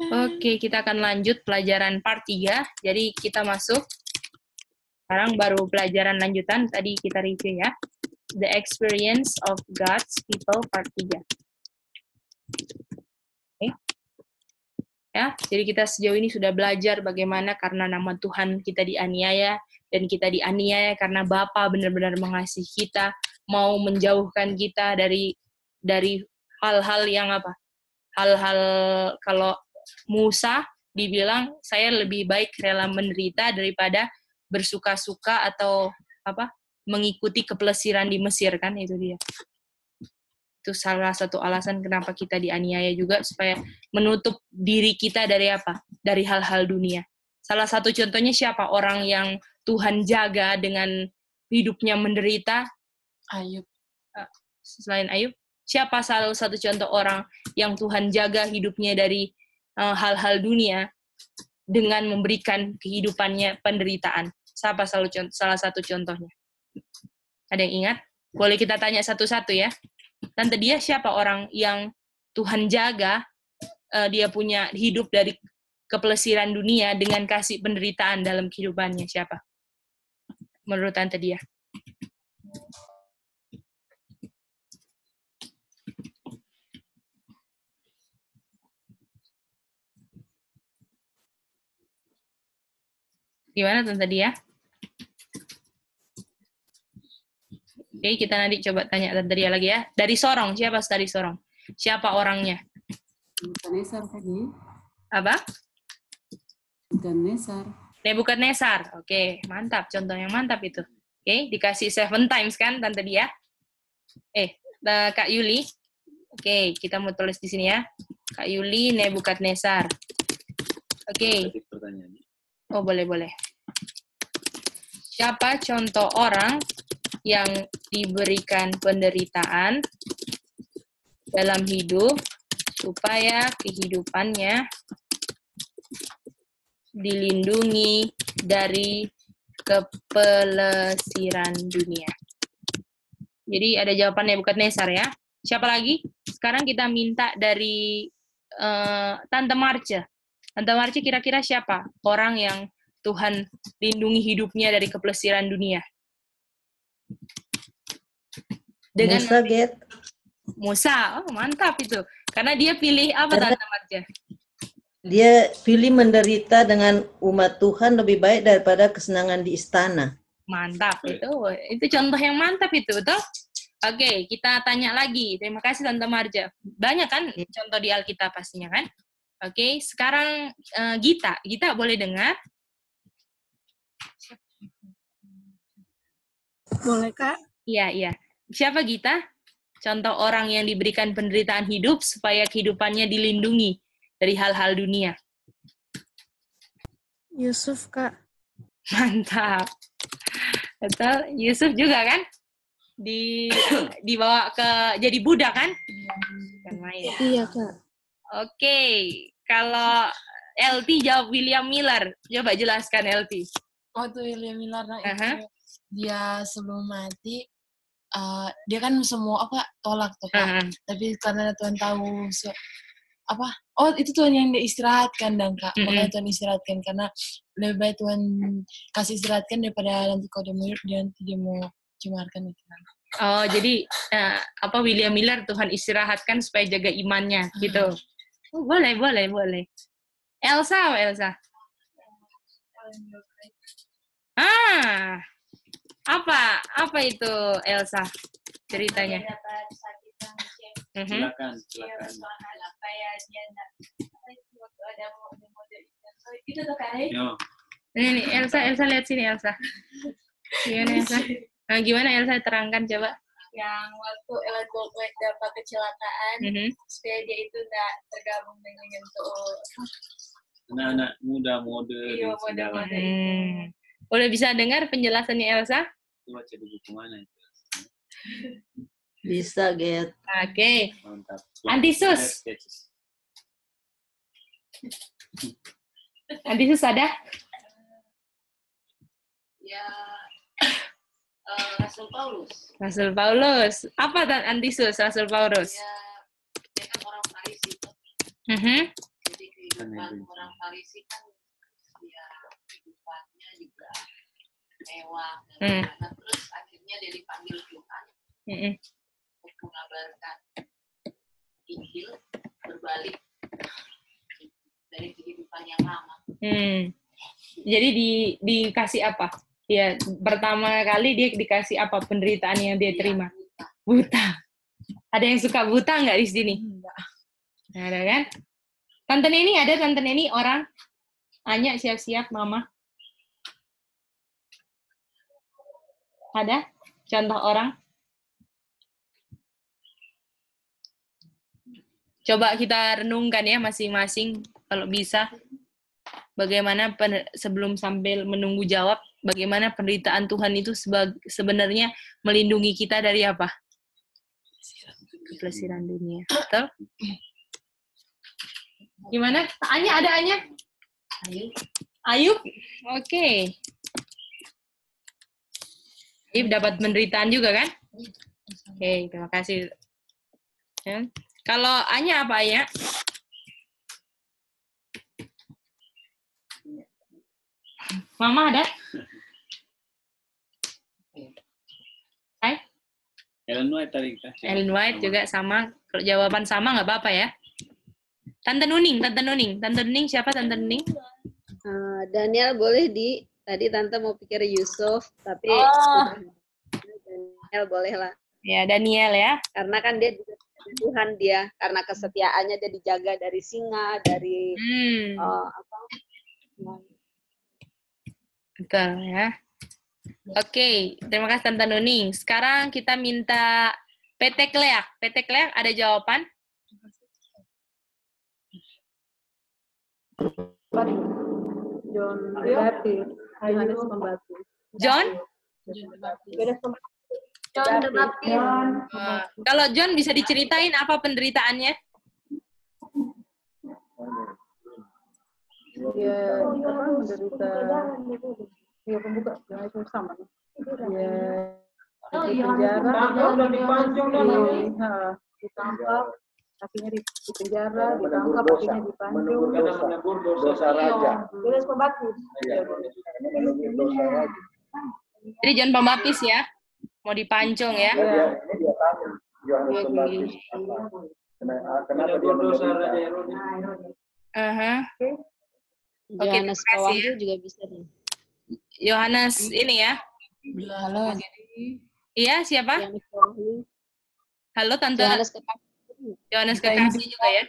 Oke, kita akan lanjut pelajaran part 3. Jadi kita masuk. Sekarang baru pelajaran lanjutan. Tadi kita review ya. The Experience of God's People part 3. Oke. Ya, jadi kita sejauh ini sudah belajar bagaimana karena nama Tuhan kita dianiaya dan kita dianiaya karena Bapa benar-benar mengasihi kita, mau menjauhkan kita dari dari hal-hal yang apa? Hal-hal kalau Musa dibilang saya lebih baik rela menderita daripada bersuka-suka atau apa mengikuti kepelesiran di Mesir kan? Itu dia. Itu salah satu alasan kenapa kita dianiaya juga supaya menutup diri kita dari apa? Dari hal-hal dunia. Salah satu contohnya siapa? Orang yang Tuhan jaga dengan hidupnya menderita? Ayub. selain Ayub. Siapa salah satu contoh orang yang Tuhan jaga hidupnya dari Eh, hal-hal dunia dengan memberikan kehidupannya penderitaan. Siapa selalu contoh, salah satu contohnya? Ada yang ingat? Boleh kita tanya satu-satu ya. Tante dia siapa orang yang Tuhan jaga, uh, dia punya hidup dari kepelesiran dunia dengan kasih penderitaan dalam kehidupannya. Siapa? Menurut tante dia. Gimana tante dia? Oke, kita nanti coba tanya tante dia lagi ya. Dari Sorong, siapa dari Sorong? Siapa orangnya? Nebukadnesar tadi. Apa? Nebukadnesar. Nebukadnesar. Oke, mantap. Contoh yang mantap itu. Oke, dikasih seven times kan tante dia? Eh, Kak Yuli. Oke, kita mau tulis di sini ya. Kak Yuli Nebukadnesar. Oke. Oh, boleh, boleh. Siapa contoh orang yang diberikan penderitaan dalam hidup supaya kehidupannya dilindungi dari kepelesiran dunia. Jadi ada jawabannya bukan Nesar ya. Siapa lagi? Sekarang kita minta dari uh, Tante Marce. Tante Marci kira-kira siapa orang yang Tuhan lindungi hidupnya dari kepelesiran dunia? Dengan Musa, Get. Musa, oh mantap itu. Karena dia pilih apa Karena Tante Marcia? Dia pilih menderita dengan umat Tuhan lebih baik daripada kesenangan di istana. Mantap itu. Itu contoh yang mantap itu, betul? Oke, kita tanya lagi. Terima kasih Tante Marja. Banyak kan iya. contoh di Alkitab pastinya kan? Oke, sekarang uh, Gita. Gita boleh dengar? Boleh, Kak? Iya, iya. Siapa Gita? Contoh orang yang diberikan penderitaan hidup supaya kehidupannya dilindungi dari hal-hal dunia. Yusuf, Kak. Mantap. Betul, Yusuf juga kan? Di dibawa ke jadi budak kan? Iya, Kak. Oke, kalau LT jawab William Miller. Coba jelaskan LT. Oh, itu William Miller. Nah, uh -huh. dia sebelum mati, uh, dia kan semua apa tolak tuh Uh -huh. Tapi karena Tuhan tahu so, apa? Oh, itu Tuhan yang diistirahatkan dan kak. Mm -hmm. Makanya Tuhan istirahatkan karena lebih baik Tuhan kasih istirahatkan daripada nanti kalau dia mau dia nanti dia mau cemarkan itu. Oh, jadi uh, apa William Miller Tuhan istirahatkan supaya jaga imannya uh -huh. gitu. Oh, boleh, boleh, boleh. Elsa, Elsa. Ah, apa, apa itu Elsa ceritanya? Mhm. Silakan, silakan. Ini nih, Elsa, Elsa lihat sini Elsa. Gimana Elsa? Nah, gimana Elsa terangkan coba? Yang waktu Ellen Goldwyn dapat kecelakaan mm -hmm. supaya dia itu nggak tergabung dengan untuk anak-anak muda mode iya muda mode hmm. boleh bisa dengar penjelasannya Elsa? Coba cek buku mana itu? Bisa get. Oke. Okay. mantap. Antisus. Antisus ada? Ya uh, Rasul Paulus. Rasul Paulus. Apa dan antisus Rasul Paulus? Ya, dia kan orang Farisi. Mm -hmm. Jadi orang Farisi kan dia kehidupannya juga mewah dan hmm. terus akhirnya dia dipanggil Tuhan hmm. untuk mengabarkan Injil berbalik dari kehidupan yang lama. Hmm. Jadi di dikasih apa? Ya pertama kali dia dikasih apa penderitaan yang dia iya, terima? Ya, buta. Ada yang suka buta nggak di sini? Enggak. Ada kan? Tante ini ada tante ini orang? Anya siap-siap mama. Ada contoh orang? Coba kita renungkan ya masing-masing kalau bisa bagaimana sebelum sambil menunggu jawab bagaimana penderitaan Tuhan itu sebenarnya melindungi kita dari apa? Pelesiran dunia. Betul? Gimana? Anya ada Anya? Ayub. Ayub? Oke. Okay. Ayub dapat penderitaan juga kan? Oke, okay, terima kasih. Ya. Kalau Anya apa ya? Mama ada? Hai? Ellen White tadi. Ellen White juga sama. Kalau jawaban sama nggak apa-apa ya. Tante Nuning, Tante Nuning. Tante Nuning siapa Tante Nuning? Uh, Daniel boleh di tadi Tante mau pikir Yusuf, tapi oh. Daniel boleh lah. Ya, Daniel ya. Karena kan dia juga Tuhan dia karena kesetiaannya dia dijaga dari singa, dari hmm. uh, apa? Betul ya. Oke, okay. terima kasih Tante Nuning. Sekarang kita minta PT Kleak. PT Kleak ada jawaban? John Baptist, Yohanes Pembaptis. John? John the Baptist. Uh, kalau John bisa diceritain apa penderitaannya? Ya, apa? Menderita. ya pembuka. Ya itu sama. Ya, di penjara, di, ditangkap, akhirnya di, di penjara, ditangkap, akhirnya dipancung. Menegur dosa. raja. Yohanes Pembaptis. Jadi John Pembaptis ya? mau dipancung ya. Iya, ini dia tanya. Yohanes Pembaptis Kenapa dia dosa Raja Herodes? Uh-huh. Oke, okay, Yohanes Kewahyu juga bisa nih. Yohanes ini ya. Halo. Iya, siapa? Halo Tante. Yohanes Kekasih. Yohanes Kekasih juga ya.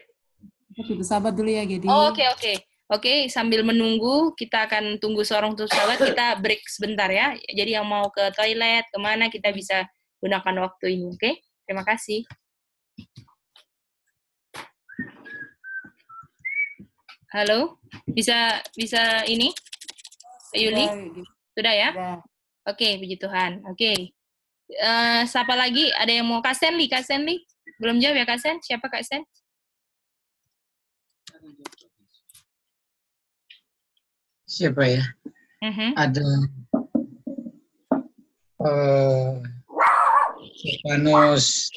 Kita sahabat dulu ya, Gedi. Oh, oke, okay, oke. Okay. Oke, sambil menunggu, kita akan tunggu seorang tuh sahabat, kita break sebentar ya. Jadi yang mau ke toilet, ke mana, kita bisa gunakan waktu ini, oke? Terima kasih. Halo, bisa bisa ini, Yuli? Sudah ya? Oke, puji Tuhan. Oke. Uh, siapa lagi? Ada yang mau Kasen Li? Kasen Li? Belum jawab ya Kasen? Siapa Kasen? siapa ya? Mm-hmm. Ada uh, Stefanus.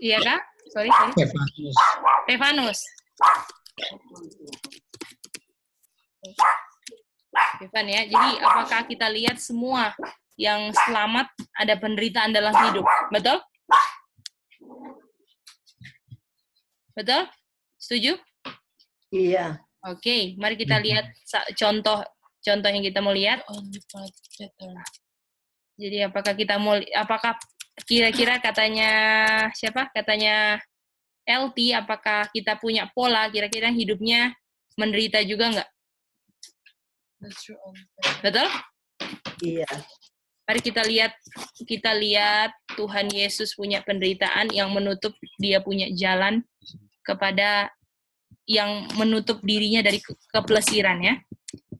Iya kak? Sorry, sorry. Stefanus. Stefanus. Stefan ya. Jadi apakah kita lihat semua yang selamat ada penderitaan dalam hidup? Betul? Betul? Setuju? Iya. Oke, mari kita lihat contoh contoh yang kita mau lihat. Jadi apakah kita mau apakah kira-kira katanya siapa? Katanya LT apakah kita punya pola kira-kira hidupnya menderita juga nggak? Betul? Iya. Mari kita lihat kita lihat Tuhan Yesus punya penderitaan yang menutup dia punya jalan kepada yang menutup dirinya dari kepelesiran ya.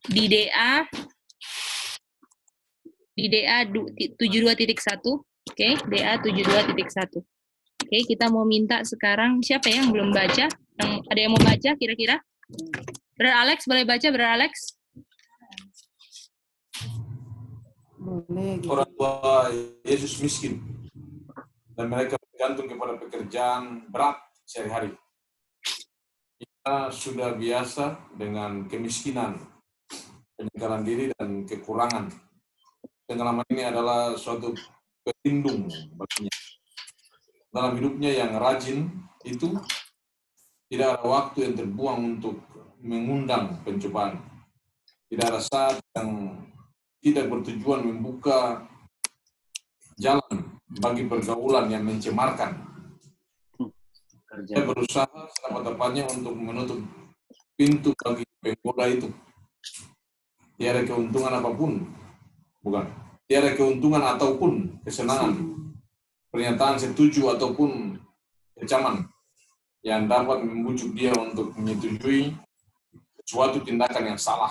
Di DA di DA 72.1, oke, okay, DA 72.1. Oke, okay, kita mau minta sekarang siapa ya yang belum baca? Yang ada yang mau baca kira-kira? Brother Alex boleh baca, Brother Alex? Orang tua Yesus miskin dan mereka bergantung kepada pekerjaan berat sehari-hari sudah biasa dengan kemiskinan, peninggalan diri dan kekurangan. Pengalaman ini adalah suatu pelindung baginya. Dalam hidupnya yang rajin itu tidak ada waktu yang terbuang untuk mengundang pencobaan. Tidak ada saat yang tidak bertujuan membuka jalan bagi pergaulan yang mencemarkan. Saya berusaha sedapat-dapatnya untuk menutup pintu bagi penggoda itu. Tiada keuntungan apa pun, bukan. Tiada keuntungan ataupun kesenangan, pernyataan setuju ataupun kecaman yang dapat membujuk dia untuk menyetujui suatu tindakan yang salah.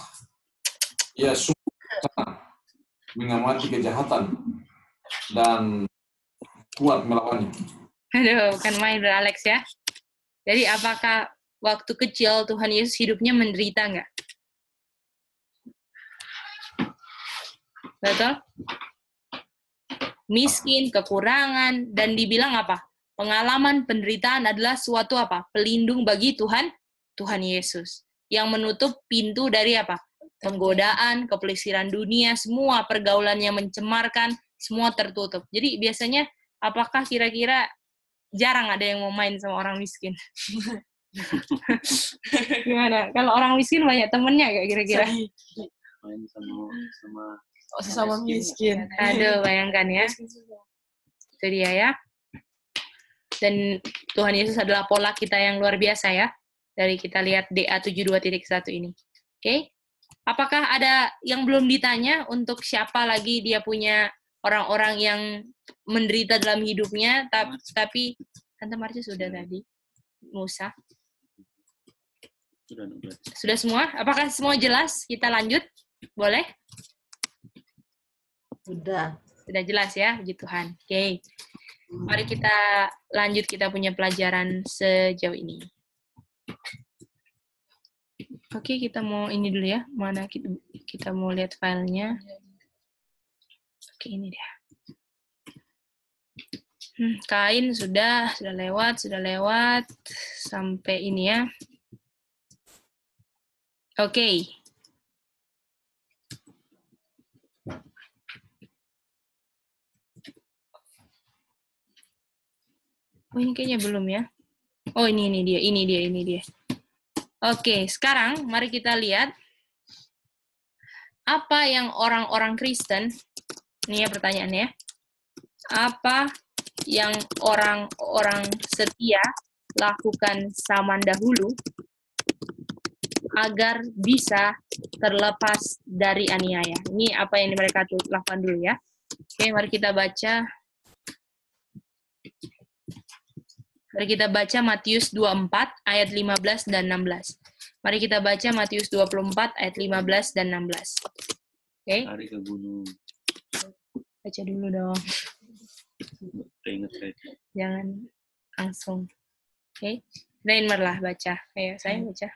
Ia sungguh mengamati kejahatan dan kuat melawannya. Aduh, bukan main Alex ya. Jadi apakah waktu kecil Tuhan Yesus hidupnya menderita nggak? Betul? Miskin, kekurangan, dan dibilang apa? Pengalaman penderitaan adalah suatu apa? Pelindung bagi Tuhan, Tuhan Yesus. Yang menutup pintu dari apa? Penggodaan, kepelisiran dunia, semua pergaulan yang mencemarkan, semua tertutup. Jadi biasanya apakah kira-kira jarang ada yang mau main sama orang miskin? Gimana? Kalau orang miskin banyak temennya gak kira-kira? Main sama sama sesama miskin. Aduh, bayangkan ya. Itu dia ya dan Tuhan Yesus adalah pola kita yang luar biasa ya dari kita lihat DA 72.1 ini. Oke. Okay? Apakah ada yang belum ditanya untuk siapa lagi dia punya orang-orang yang menderita dalam hidupnya tapi, tapi Tante Marcia sudah tadi. Musa. Sudah, sudah semua? Apakah semua jelas? Kita lanjut? Boleh? Sudah. Sudah jelas ya, puji Tuhan. Oke. Okay. Mari kita lanjut kita punya pelajaran sejauh ini. Oke, kita mau ini dulu ya. Mana kita, kita mau lihat filenya. Oke, ini dia. Hmm, kain sudah, sudah lewat, sudah lewat. Sampai ini ya. Oke. Oh ini kayaknya belum ya. Oh ini ini dia, ini dia, ini dia. Oke, sekarang mari kita lihat apa yang orang-orang Kristen, ini ya pertanyaannya, apa yang orang-orang setia lakukan zaman dahulu agar bisa terlepas dari aniaya. Ini apa yang mereka lakukan dulu ya. Oke, mari kita baca Mari kita baca Matius 24 ayat 15 dan 16. Mari kita baca Matius 24 ayat 15 dan 16. Oke. Okay. Hari ke gunung. Baca dulu dong. Ingat Jangan langsung. Oke. Okay. lah baca. Ayo, saya baca.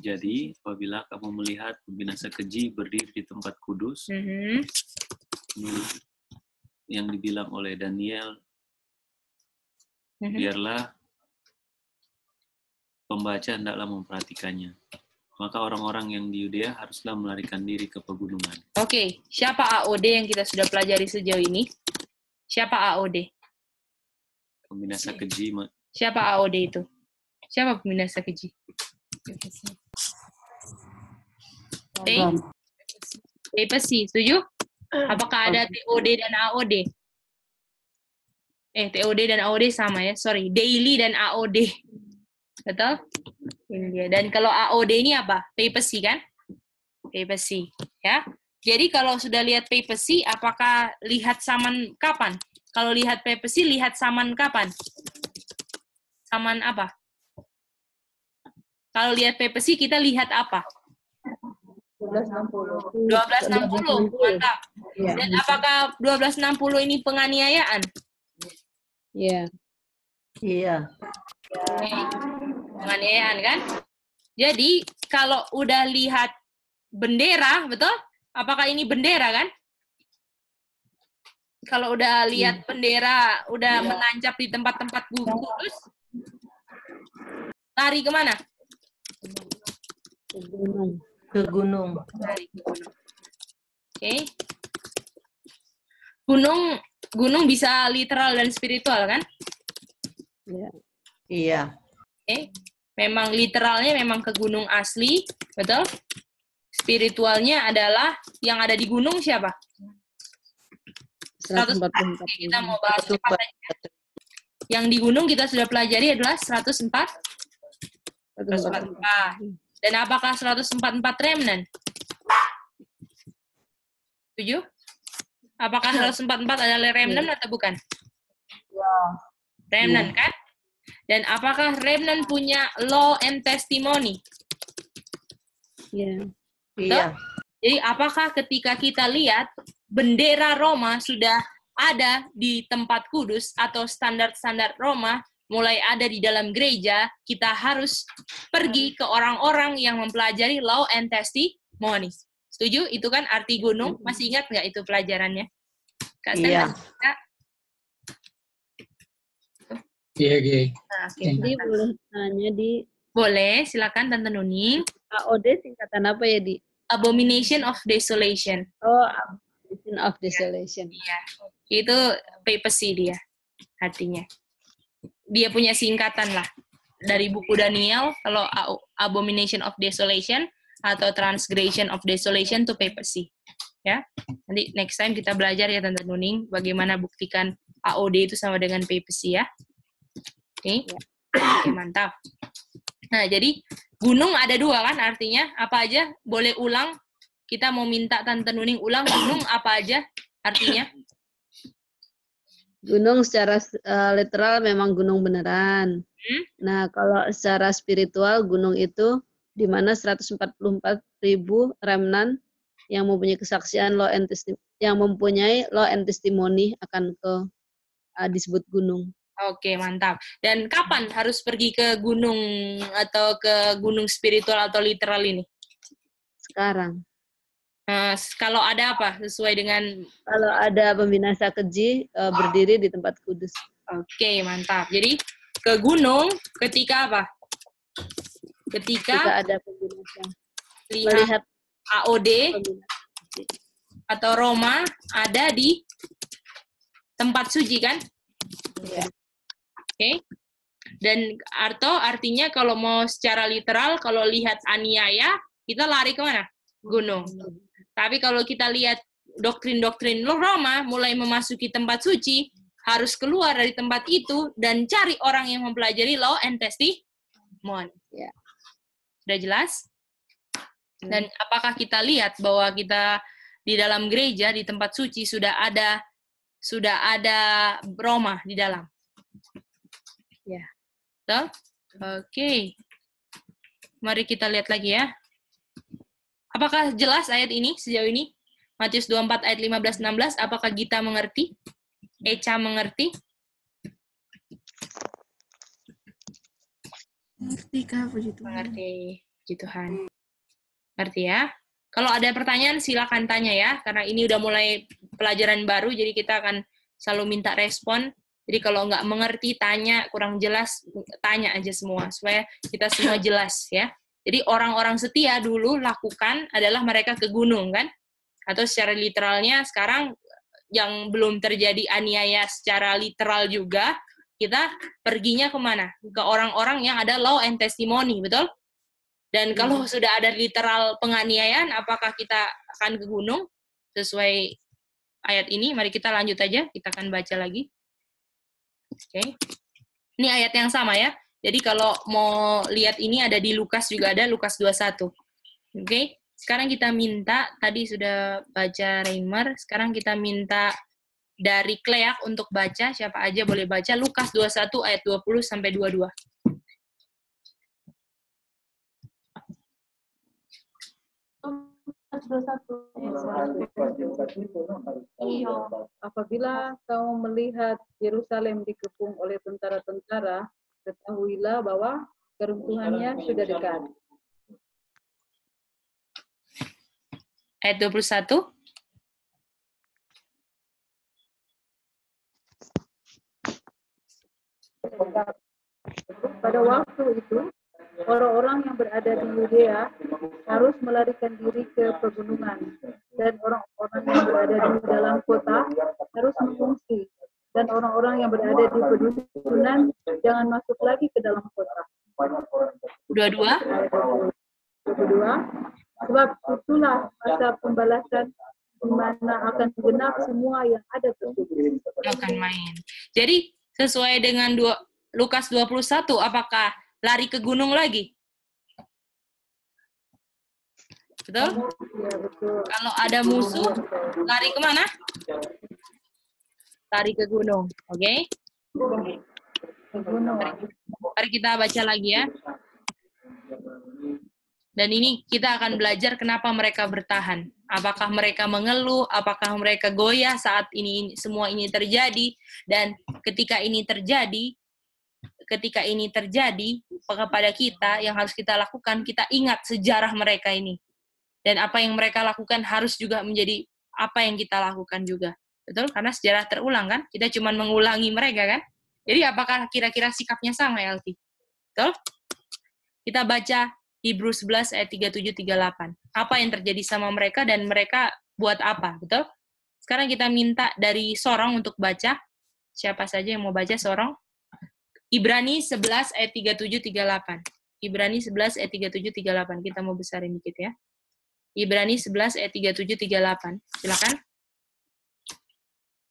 Jadi, apabila kamu melihat binasa keji berdiri di tempat kudus, mm -hmm. yang dibilang oleh Daniel Mm-hmm. biarlah pembaca hendaklah memperhatikannya. Maka orang-orang yang di Yudea haruslah melarikan diri ke pegunungan. Oke, okay. siapa AOD yang kita sudah pelajari sejauh ini? Siapa AOD? Peminasa keji. Siapa AOD itu? Siapa peminasa keji? Papacy, setuju? Apakah ada TOD dan AOD? Eh TOD dan AOD sama ya, sorry, daily dan AOD. Betul? Ini dia. Dan kalau AOD ini apa? Papacy kan? Papacy, ya. Jadi kalau sudah lihat papacy, apakah lihat saman kapan? Kalau lihat papacy, lihat saman kapan? Saman apa? Kalau lihat papacy, kita lihat apa? 1260. 1260, mantap. Iya. Dan apakah 1260 ini penganiayaan? Iya. Iya. Penganiayaan kan? Jadi kalau udah lihat bendera, betul? Apakah ini bendera kan? Kalau udah lihat hmm. bendera, udah ya. menancap di tempat-tempat kudus, lari ke mana? Ke gunung. Ke gunung. Lari ke gunung. Oke. Okay. Gunung gunung bisa literal dan spiritual kan? Iya. Iya. Oke. Okay. Memang literalnya memang ke gunung asli, betul? Spiritualnya adalah yang ada di gunung siapa? 104. Kita mau bahas cepat aja. Yang di gunung kita sudah pelajari adalah 104. 144. Dan apakah 144 remnant? Setuju? Apakah 144 adalah remnant atau bukan? Ya. Remnant kan? Dan apakah remnant punya law and testimony? Iya. Iya. Jadi apakah ketika kita lihat bendera Roma sudah ada di tempat kudus atau standar-standar Roma mulai ada di dalam gereja, kita harus pergi ke orang-orang yang mempelajari law and testimony. Setuju? Itu kan arti gunung. Masih ingat nggak itu pelajarannya? Kak Iya. Iya, iya. Nah, oke, Jadi boleh tanya di Boleh, silakan Tante Nuning. AOD singkatan apa ya di? Abomination of Desolation. Oh, Abomination of Desolation. Iya. Itu papacy dia artinya. Dia punya singkatan lah. Dari buku Daniel, kalau Abomination of Desolation atau Transgression of Desolation itu papacy. Ya. Nanti next time kita belajar ya Tante Nuning bagaimana buktikan AOD itu sama dengan papacy ya. Oke. Oke, mantap. Nah, jadi gunung ada dua kan artinya apa aja? Boleh ulang. Kita mau minta Tante Nuning ulang gunung apa aja artinya? Gunung secara uh, literal memang gunung beneran. Hmm? Nah, kalau secara spiritual gunung itu di mana 144 ribu remnan yang mempunyai kesaksian law and yang mempunyai law and testimony akan ke uh, disebut gunung. Oke, mantap. Dan kapan harus pergi ke gunung atau ke gunung spiritual atau literal ini? Sekarang. Eh, kalau ada apa sesuai dengan Kalau ada pembinasa keji uh, berdiri di tempat kudus. Oke, mantap. Jadi ke gunung ketika apa? Ketika Jika ada pembinasa. lihat Melihat AOD atau Roma ada di tempat suci kan? Oke. Dan arto artinya kalau mau secara literal, kalau lihat aniaya, kita lari ke mana? Gunung. Tapi kalau kita lihat doktrin-doktrin Roma mulai memasuki tempat suci, harus keluar dari tempat itu dan cari orang yang mempelajari law and testimony. Ya. Sudah jelas? Dan apakah kita lihat bahwa kita di dalam gereja di tempat suci sudah ada sudah ada Roma di dalam? Ya. Betul? Oke. Mari kita lihat lagi ya. Apakah jelas ayat ini sejauh ini? Matius 24 ayat 15 16 apakah Gita mengerti? Eca mengerti? Ngerti kak, puji Tuhan. Mengerti. Puji Tuhan. Ngerti ya? Kalau ada pertanyaan silakan tanya ya, karena ini udah mulai pelajaran baru, jadi kita akan selalu minta respon. Jadi kalau nggak mengerti, tanya, kurang jelas, tanya aja semua, supaya kita semua jelas ya. Jadi orang-orang setia dulu lakukan adalah mereka ke gunung kan? Atau secara literalnya sekarang yang belum terjadi aniaya secara literal juga, kita perginya ke mana? Ke orang-orang yang ada law and testimony, betul? Dan kalau sudah ada literal penganiayaan, apakah kita akan ke gunung sesuai ayat ini? Mari kita lanjut aja, kita akan baca lagi. Oke. Ini ayat yang sama ya. Jadi kalau mau lihat ini ada di Lukas juga ada, Lukas 21. Oke. Sekarang kita minta, tadi sudah baca Reimer, sekarang kita minta dari Kleak untuk baca, siapa aja boleh baca, Lukas 21 ayat 20 sampai 22. Iya. Apabila kamu melihat Yerusalem dikepung oleh tentara-tentara, ketahuilah bahwa keruntuhannya sudah dekat. Ayat 21. Pada waktu itu, orang-orang yang berada di Yudea harus melarikan diri ke pegunungan dan orang-orang yang berada di dalam kota harus mengungsi dan orang-orang yang berada di pedukunan jangan masuk lagi ke dalam kota. Dua-dua. Dua-dua. Sebab itulah masa pembalasan di mana akan genap semua yang ada tertulis. Akan main. Jadi sesuai dengan dua, Lukas 21, apakah lari ke gunung lagi? Betul? Ya, betul. Kalau ada musuh, lari ke mana? Lari ke gunung. Oke? Okay? Mari kita baca lagi ya. Dan ini kita akan belajar kenapa mereka bertahan. Apakah mereka mengeluh, apakah mereka goyah saat ini semua ini terjadi dan ketika ini terjadi, ketika ini terjadi kepada kita yang harus kita lakukan, kita ingat sejarah mereka ini. Dan apa yang mereka lakukan harus juga menjadi apa yang kita lakukan juga. Betul? Karena sejarah terulang kan? Kita cuma mengulangi mereka kan? Jadi apakah kira-kira sikapnya sama Alti? Betul? Kita baca Hebrew 11 ayat 37 38. Apa yang terjadi sama mereka dan mereka buat apa, betul? Sekarang kita minta dari sorong untuk baca. Siapa saja yang mau baca sorong? Ibrani 11 ayat 37 38. Ibrani 11 ayat 37 38. Kita mau besarin dikit ya. Ibrani 11 ayat 37 38. Silakan.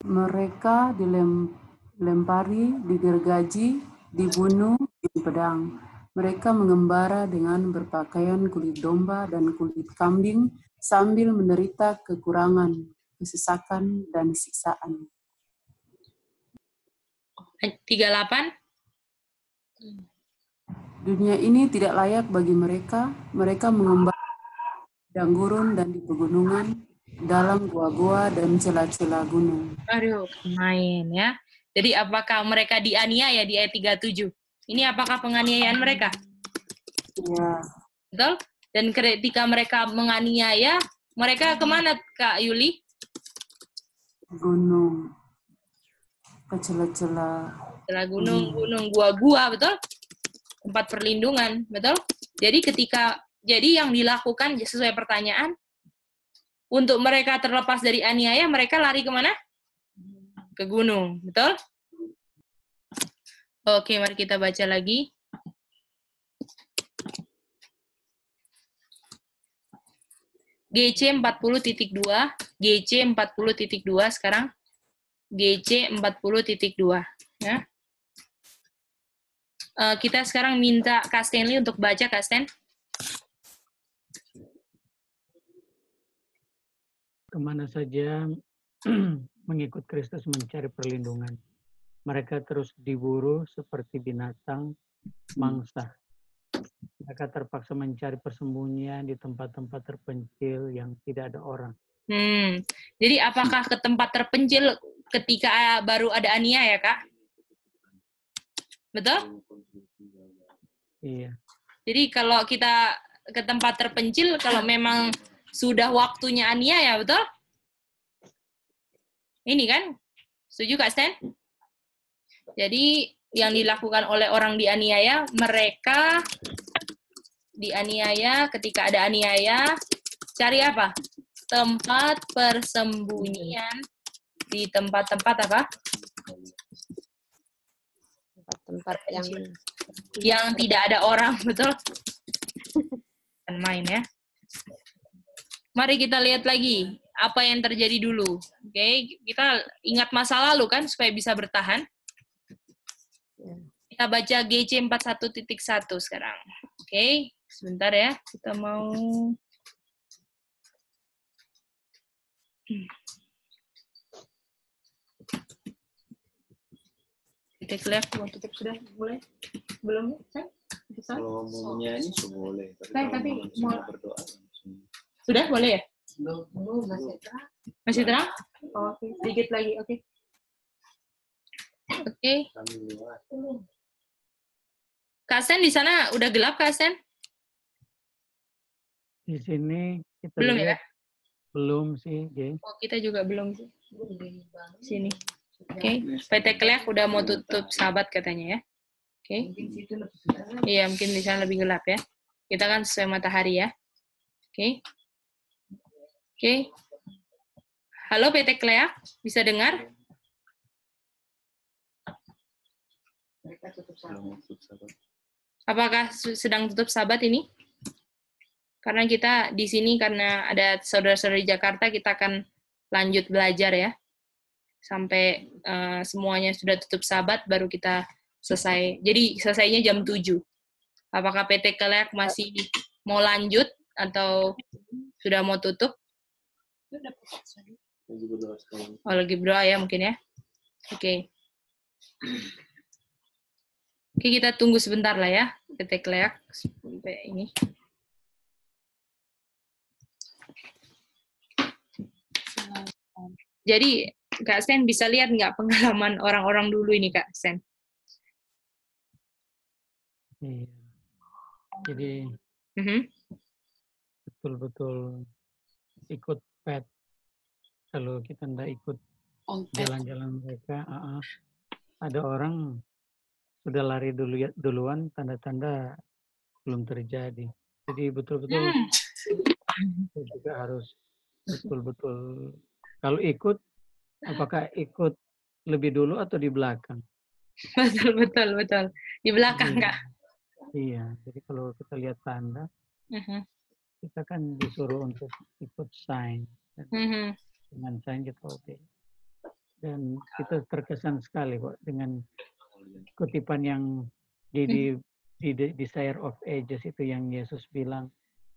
Mereka dilempari, digergaji, dibunuh di pedang mereka mengembara dengan berpakaian kulit domba dan kulit kambing sambil menderita kekurangan, kesesakan, dan siksaan. 38. Dunia ini tidak layak bagi mereka. Mereka mengembara di gurun dan di pegunungan, dalam gua-gua dan celah-celah gunung. Aduh, main ya. Jadi apakah mereka dianiaya di ayat 37? Ini apakah penganiayaan mereka? Iya. Betul? Dan ketika mereka menganiaya, mereka ke mana, Kak Yuli? Gunung. Ke celah-celah. Celah gunung, gunung, gua-gua, betul? Tempat perlindungan, betul? Jadi ketika, jadi yang dilakukan sesuai pertanyaan, untuk mereka terlepas dari aniaya, mereka lari ke mana? Ke gunung, betul? Oke, mari kita baca lagi. GC 40.2, GC 40.2 sekarang. GC 40.2 ya. Uh, kita sekarang minta Kak Stanley untuk baca Kak Stan. Ke mana saja mengikut Kristus mencari perlindungan mereka terus diburu seperti binatang mangsa. Mereka terpaksa mencari persembunyian di tempat-tempat terpencil yang tidak ada orang. Hmm. Jadi apakah ke tempat terpencil ketika baru ada Ania ya kak? Betul? Iya. Jadi kalau kita ke tempat terpencil, kalau memang sudah waktunya Ania ya betul? Ini kan? Setuju Kak Stan? Jadi yang dilakukan oleh orang dianiaya, mereka dianiaya ketika ada aniaya, cari apa? Tempat persembunyian di tempat-tempat apa? Tempat-tempat yang yang tidak ada orang, betul? Dan main ya. Mari kita lihat lagi apa yang terjadi dulu. Oke, okay? kita ingat masa lalu kan supaya bisa bertahan. Kita baca GC 41.1 sekarang. Oke, okay, sebentar ya. Kita mau Titik left, mau tutup sudah boleh? Belum, saya? Kalau mau menyanyi, boleh. Tapi, saya, tapi mau berdoa. Sudah boleh ya? Belum, masih terang. Masih terang? Oh, Oke, okay. sedikit lagi, oke. Okay. Oke. Okay. Kak Sen di sana udah gelap Kak Sen? Di sini kita belum ya? lihat, ya? Belum sih, G. Oh, kita juga belum sih. Sini. Oke, okay. PT Clef udah mau tutup sahabat katanya ya. Oke. Oke. Okay. Iya, mungkin di sana lebih gelap ya. Kita kan sesuai matahari ya. Oke. Okay. Oke. Okay. Halo PT Kleak, bisa dengar? Apakah sedang tutup sabat ini? Karena kita di sini karena ada saudara-saudara di Jakarta, kita akan lanjut belajar ya. Sampai uh, semuanya sudah tutup sabat, baru kita selesai. Jadi selesainya jam 7. Apakah PT Kelek masih mau lanjut atau sudah mau tutup? Oh, lagi berdoa ya mungkin ya. Oke. Okay. Oke, kita tunggu sebentar lah ya, PT Kleak sampai ini. Jadi, Kak Sen bisa lihat nggak pengalaman orang-orang dulu ini, Kak Sen? Iya. Jadi, betul-betul ikut pet. Kalau kita tidak ikut jalan-jalan mereka, uh -uh. ada orang sudah lari dulu ya, duluan, tanda-tanda belum terjadi. Jadi betul-betul hmm. juga harus betul-betul kalau ikut apakah ikut lebih dulu atau di belakang? Betul betul betul di belakang iya. kak. Iya, jadi kalau kita lihat tanda, uh-huh. kita kan disuruh untuk ikut sign. Dan uh-huh. Dengan sign kita oke. Okay. Dan kita terkesan sekali kok dengan kutipan yang di, di, di, Desire of Ages itu yang Yesus bilang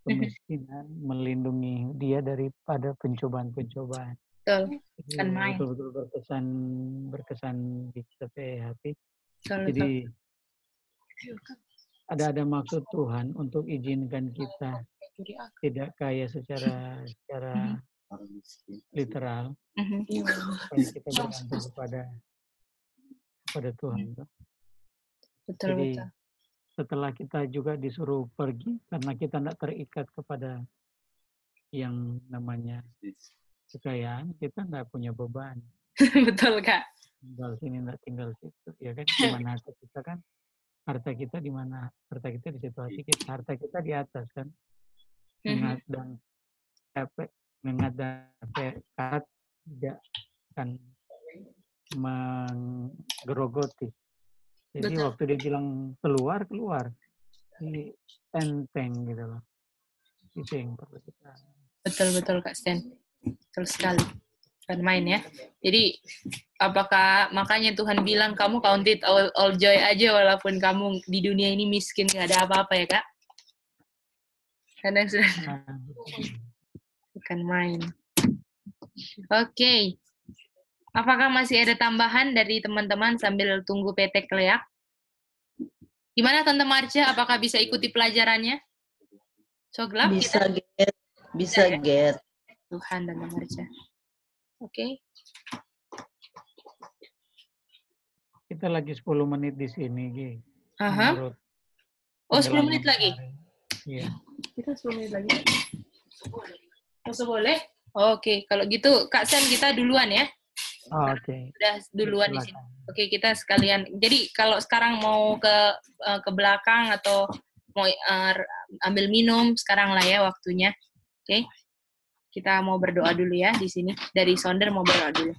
kemiskinan melindungi dia daripada pencobaan-pencobaan. Betul. Main. Betul-betul berkesan berkesan di hati. Betul, Jadi ada ada maksud Tuhan untuk izinkan kita tidak kaya secara secara literal, supaya kita bergantung kepada pada Tuhan. Betul, Jadi betul. setelah kita juga disuruh pergi karena kita tidak terikat kepada yang namanya kekayaan, kita tidak punya beban. betul kak. Tinggal sini tidak tinggal situ, ya kan? Di mana harta kita kan? Harta kita di mana? Harta kita di situasi kita. Harta kita di atas kan? Mengat dan efek mengat dan efek tidak akan menggerogoti. Jadi Betul. waktu dia bilang keluar, keluar. Ini enteng gitu loh. Itu yang perlu kita. Betul-betul Kak Sten. Betul sekali. Bukan main ya. Jadi apakah makanya Tuhan bilang kamu count it all, all joy aja walaupun kamu di dunia ini miskin gak ada apa-apa ya Kak? Karena sudah bukan main. Oke. Okay. Apakah masih ada tambahan dari teman-teman sambil tunggu PT Kleak? Gimana Tante Marcia? Apakah bisa ikuti pelajarannya? So gelap Bisa kita? get. Bisa ya? get. Tuhan Tante Marcia. Oke. Okay. Kita lagi 10 menit di sini, Gi. Aha. Oh, 10 menit lagi? Iya. Kita 10 menit lagi. Masuk boleh? Oke, okay. kalau gitu Kak Sen kita duluan ya. Oh, Oke. Okay. Udah duluan di sini. Oke, okay, kita sekalian. Jadi kalau sekarang mau ke uh, ke belakang atau mau uh, ambil minum, sekarang lah ya waktunya. Oke. Okay? Kita mau berdoa dulu ya di sini. Dari Sonder mau berdoa dulu.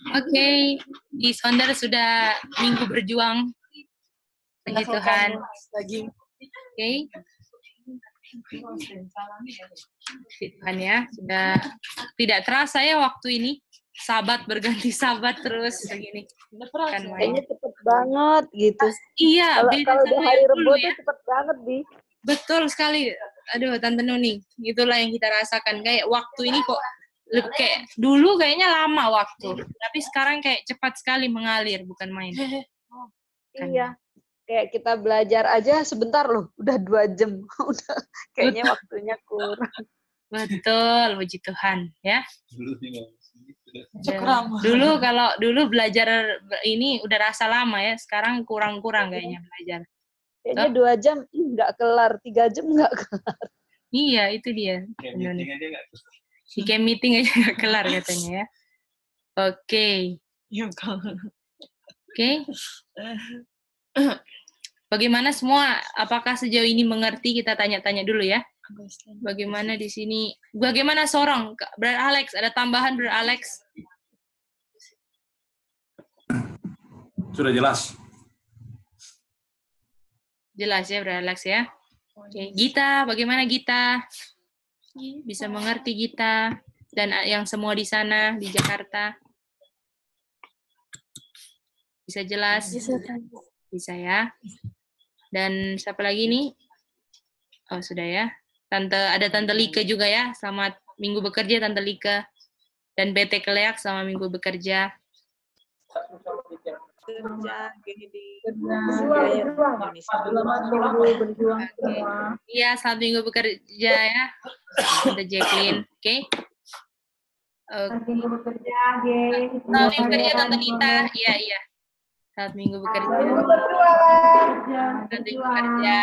Oke, okay. di Sonder sudah minggu berjuang. Puji Tuhan. Oke. Okay. Tuhan ya, sudah tidak terasa ya waktu ini. Sabat berganti sabat terus begini. Kan Kayaknya cepet banget gitu. Iya, kalau, kalau udah hari rebo ya. cepet banget, Bi. Betul sekali. Aduh, Tante Nuni, itulah yang kita rasakan. Kayak waktu ini kok kayak dulu kayaknya lama waktu, tapi sekarang kayak cepat sekali mengalir, bukan main. kan. Iya, kayak kita belajar aja sebentar loh, udah dua jam, udah kayaknya Betul. waktunya kurang. Betul, puji Tuhan ya. Dulu kalau dulu belajar ini udah rasa lama ya, sekarang kurang-kurang kayaknya belajar. Kayaknya dua jam nggak kelar, tiga jam nggak kelar. Iya, itu dia. Si kayak meeting aja nggak kelar katanya ya. Oke. Okay. Oke. Okay. Bagaimana semua? Apakah sejauh ini mengerti? Kita tanya-tanya dulu ya. Bagaimana di sini? Bagaimana sorong? Brother Alex, ada tambahan Brother Alex? Sudah jelas. Jelas ya Brother Alex ya. Oke, Gita, bagaimana Gita? Bisa mengerti Gita dan yang semua di sana di Jakarta? Bisa jelas? Bisa, Bisa ya. Dan siapa lagi nih? Oh, sudah ya. Tante ada Tante Lika juga ya. Selamat minggu bekerja Tante Lika. Dan PT Keleak sama minggu bekerja. Iya, selamat minggu bekerja ya. Tante Jacqueline. Oke. Okay. Selamat minggu bekerja, Selamat minggu bekerja Tante Nita. Iya, iya. Saat minggu bekerja. Saat minggu bekerja.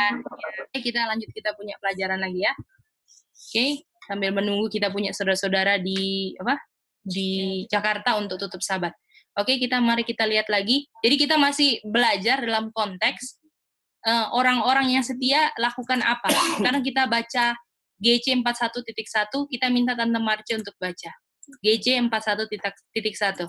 Ya. Kita lanjut kita punya pelajaran lagi ya. Oke, okay. sambil menunggu kita punya saudara-saudara di apa? Di Jakarta untuk tutup sabat. Oke, kita mari kita lihat lagi. Jadi kita masih belajar dalam konteks eh, orang-orang uh, yang setia lakukan apa. Karena kita baca GC 41.1, kita minta Tante Marce untuk baca. GC 41.1.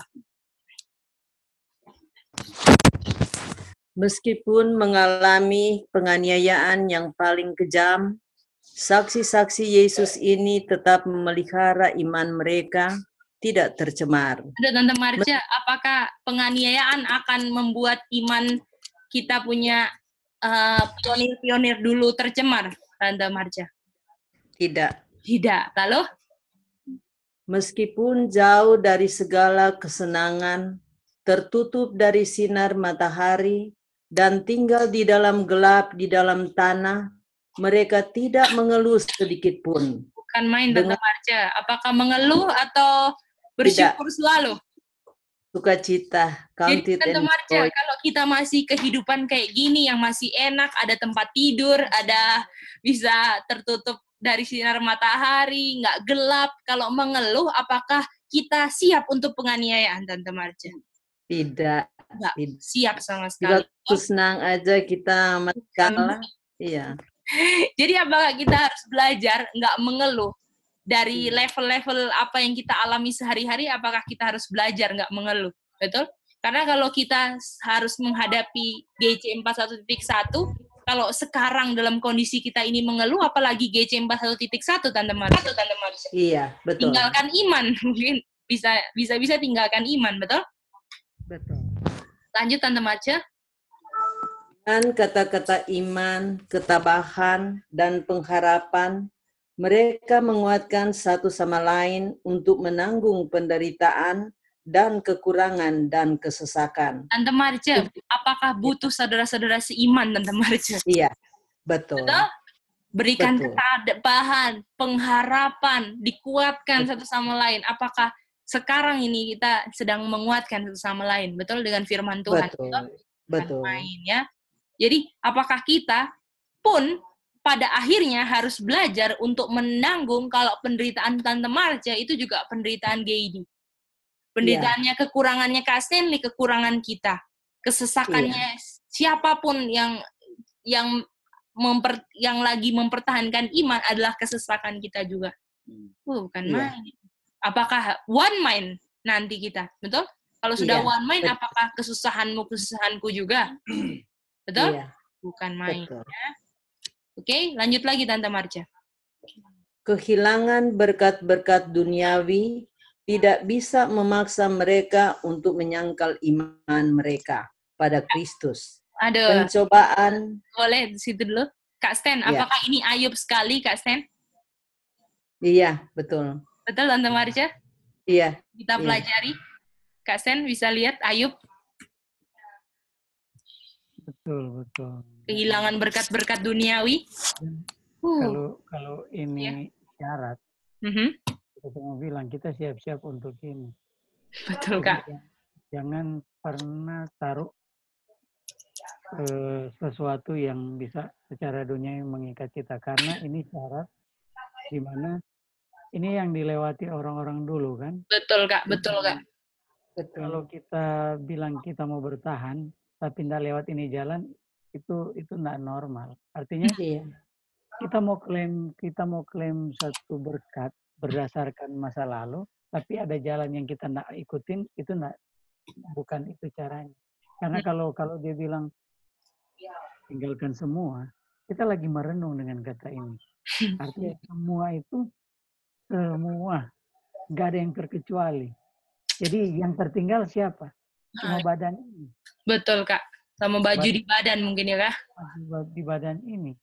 Meskipun mengalami penganiayaan yang paling kejam, saksi-saksi Yesus ini tetap memelihara iman mereka tidak tercemar. Ada Tante Marcia, apakah penganiayaan akan membuat iman kita punya uh, pionir-pionir dulu tercemar, Tante Marcia? Tidak. Tidak. Lalu? Meskipun jauh dari segala kesenangan, tertutup dari sinar matahari, dan tinggal di dalam gelap di dalam tanah, mereka tidak mengeluh sedikit pun. Bukan main Tante Marcia. Apakah mengeluh atau bersyukur tidak. selalu? Sukacita. Jadi Tante Marcia, kalau kita masih kehidupan kayak gini yang masih enak, ada tempat tidur, ada bisa tertutup dari sinar matahari, nggak gelap. Kalau mengeluh, apakah kita siap untuk penganiayaan, Tante Marcia? Tidak. Nggak siap sama sekali. Kita senang aja kita kalah. Iya. Jadi apakah kita harus belajar nggak mengeluh dari iya. level-level apa yang kita alami sehari-hari? Apakah kita harus belajar nggak mengeluh? Betul? Karena kalau kita harus menghadapi GC 41.1, kalau sekarang dalam kondisi kita ini mengeluh, apalagi GC 41.1, Tante Maris. Tante Maris. Iya, betul. Tinggalkan iman, mungkin bisa bisa bisa tinggalkan iman, betul? Betul. Lanjut Tante Maca. Dengan kata-kata iman, ketabahan, dan pengharapan, mereka menguatkan satu sama lain untuk menanggung penderitaan dan kekurangan dan kesesakan. Tante Marce, apakah butuh saudara-saudara seiman, Tante Marce? Iya, betul. betul? Berikan betul. ketabahan, pengharapan, dikuatkan betul. satu sama lain. Apakah sekarang ini kita sedang menguatkan satu sama lain, betul dengan firman Tuhan. Betul. Betul. betul. Main ya. Jadi apakah kita pun pada akhirnya harus belajar untuk menanggung kalau penderitaan Tante Marja itu juga penderitaan Geidi. Penderitaannya, yeah. kekurangannya Kak Stanley, kekurangan kita. Kesesakannya yeah. siapa pun yang yang memper, yang lagi mempertahankan iman adalah kesesakan kita juga. Uh, bukan yeah. main apakah one mind nanti kita, betul? Kalau sudah Iya, one mind, apakah kesusahanmu kesusahanku juga? Betul? Iya, Bukan main. betul. Ya. Oke, lanjut lagi Tante Marcia. Kehilangan berkat-berkat duniawi tidak bisa memaksa mereka untuk menyangkal iman mereka pada Kristus. Ada Pencobaan, boleh di situ dulu. Kak Sten, Iya. apakah ini ayub sekali Kak Sten? iya betul, Betul Tante Marcia? iya, Kita Iya. pelajari. Kak Sten bisa lihat ayub Betul, betul. kehilangan berkat-berkat duniawi. Uh. Kalau kalau ini syarat, Mhm. kita mau bilang kita siap-siap untuk ini. Betul Kak. jangan- Jangan pernah taruh eh, sesuatu yang bisa secara dunia mengikat kita karena ini syarat di mana ini yang dilewati orang-orang dulu kan. Betul Kak, betul Kak. Kalau kita bilang kita mau bertahan tapi tidak lewat ini jalan itu itu tidak normal. Artinya iya, kita mau klaim kita mau klaim satu berkat berdasarkan masa lalu tapi ada jalan yang kita tidak ikutin itu tidak bukan itu caranya. Karena kalau kalau dia bilang tinggalkan semua kita lagi merenung dengan kata ini. Artinya semua itu semua nggak ada yang terkecuali. Jadi yang tertinggal siapa cuma badan ini Betul Kak. Sama baju Baju. di badan mungkin ya Kak. di- di badan ini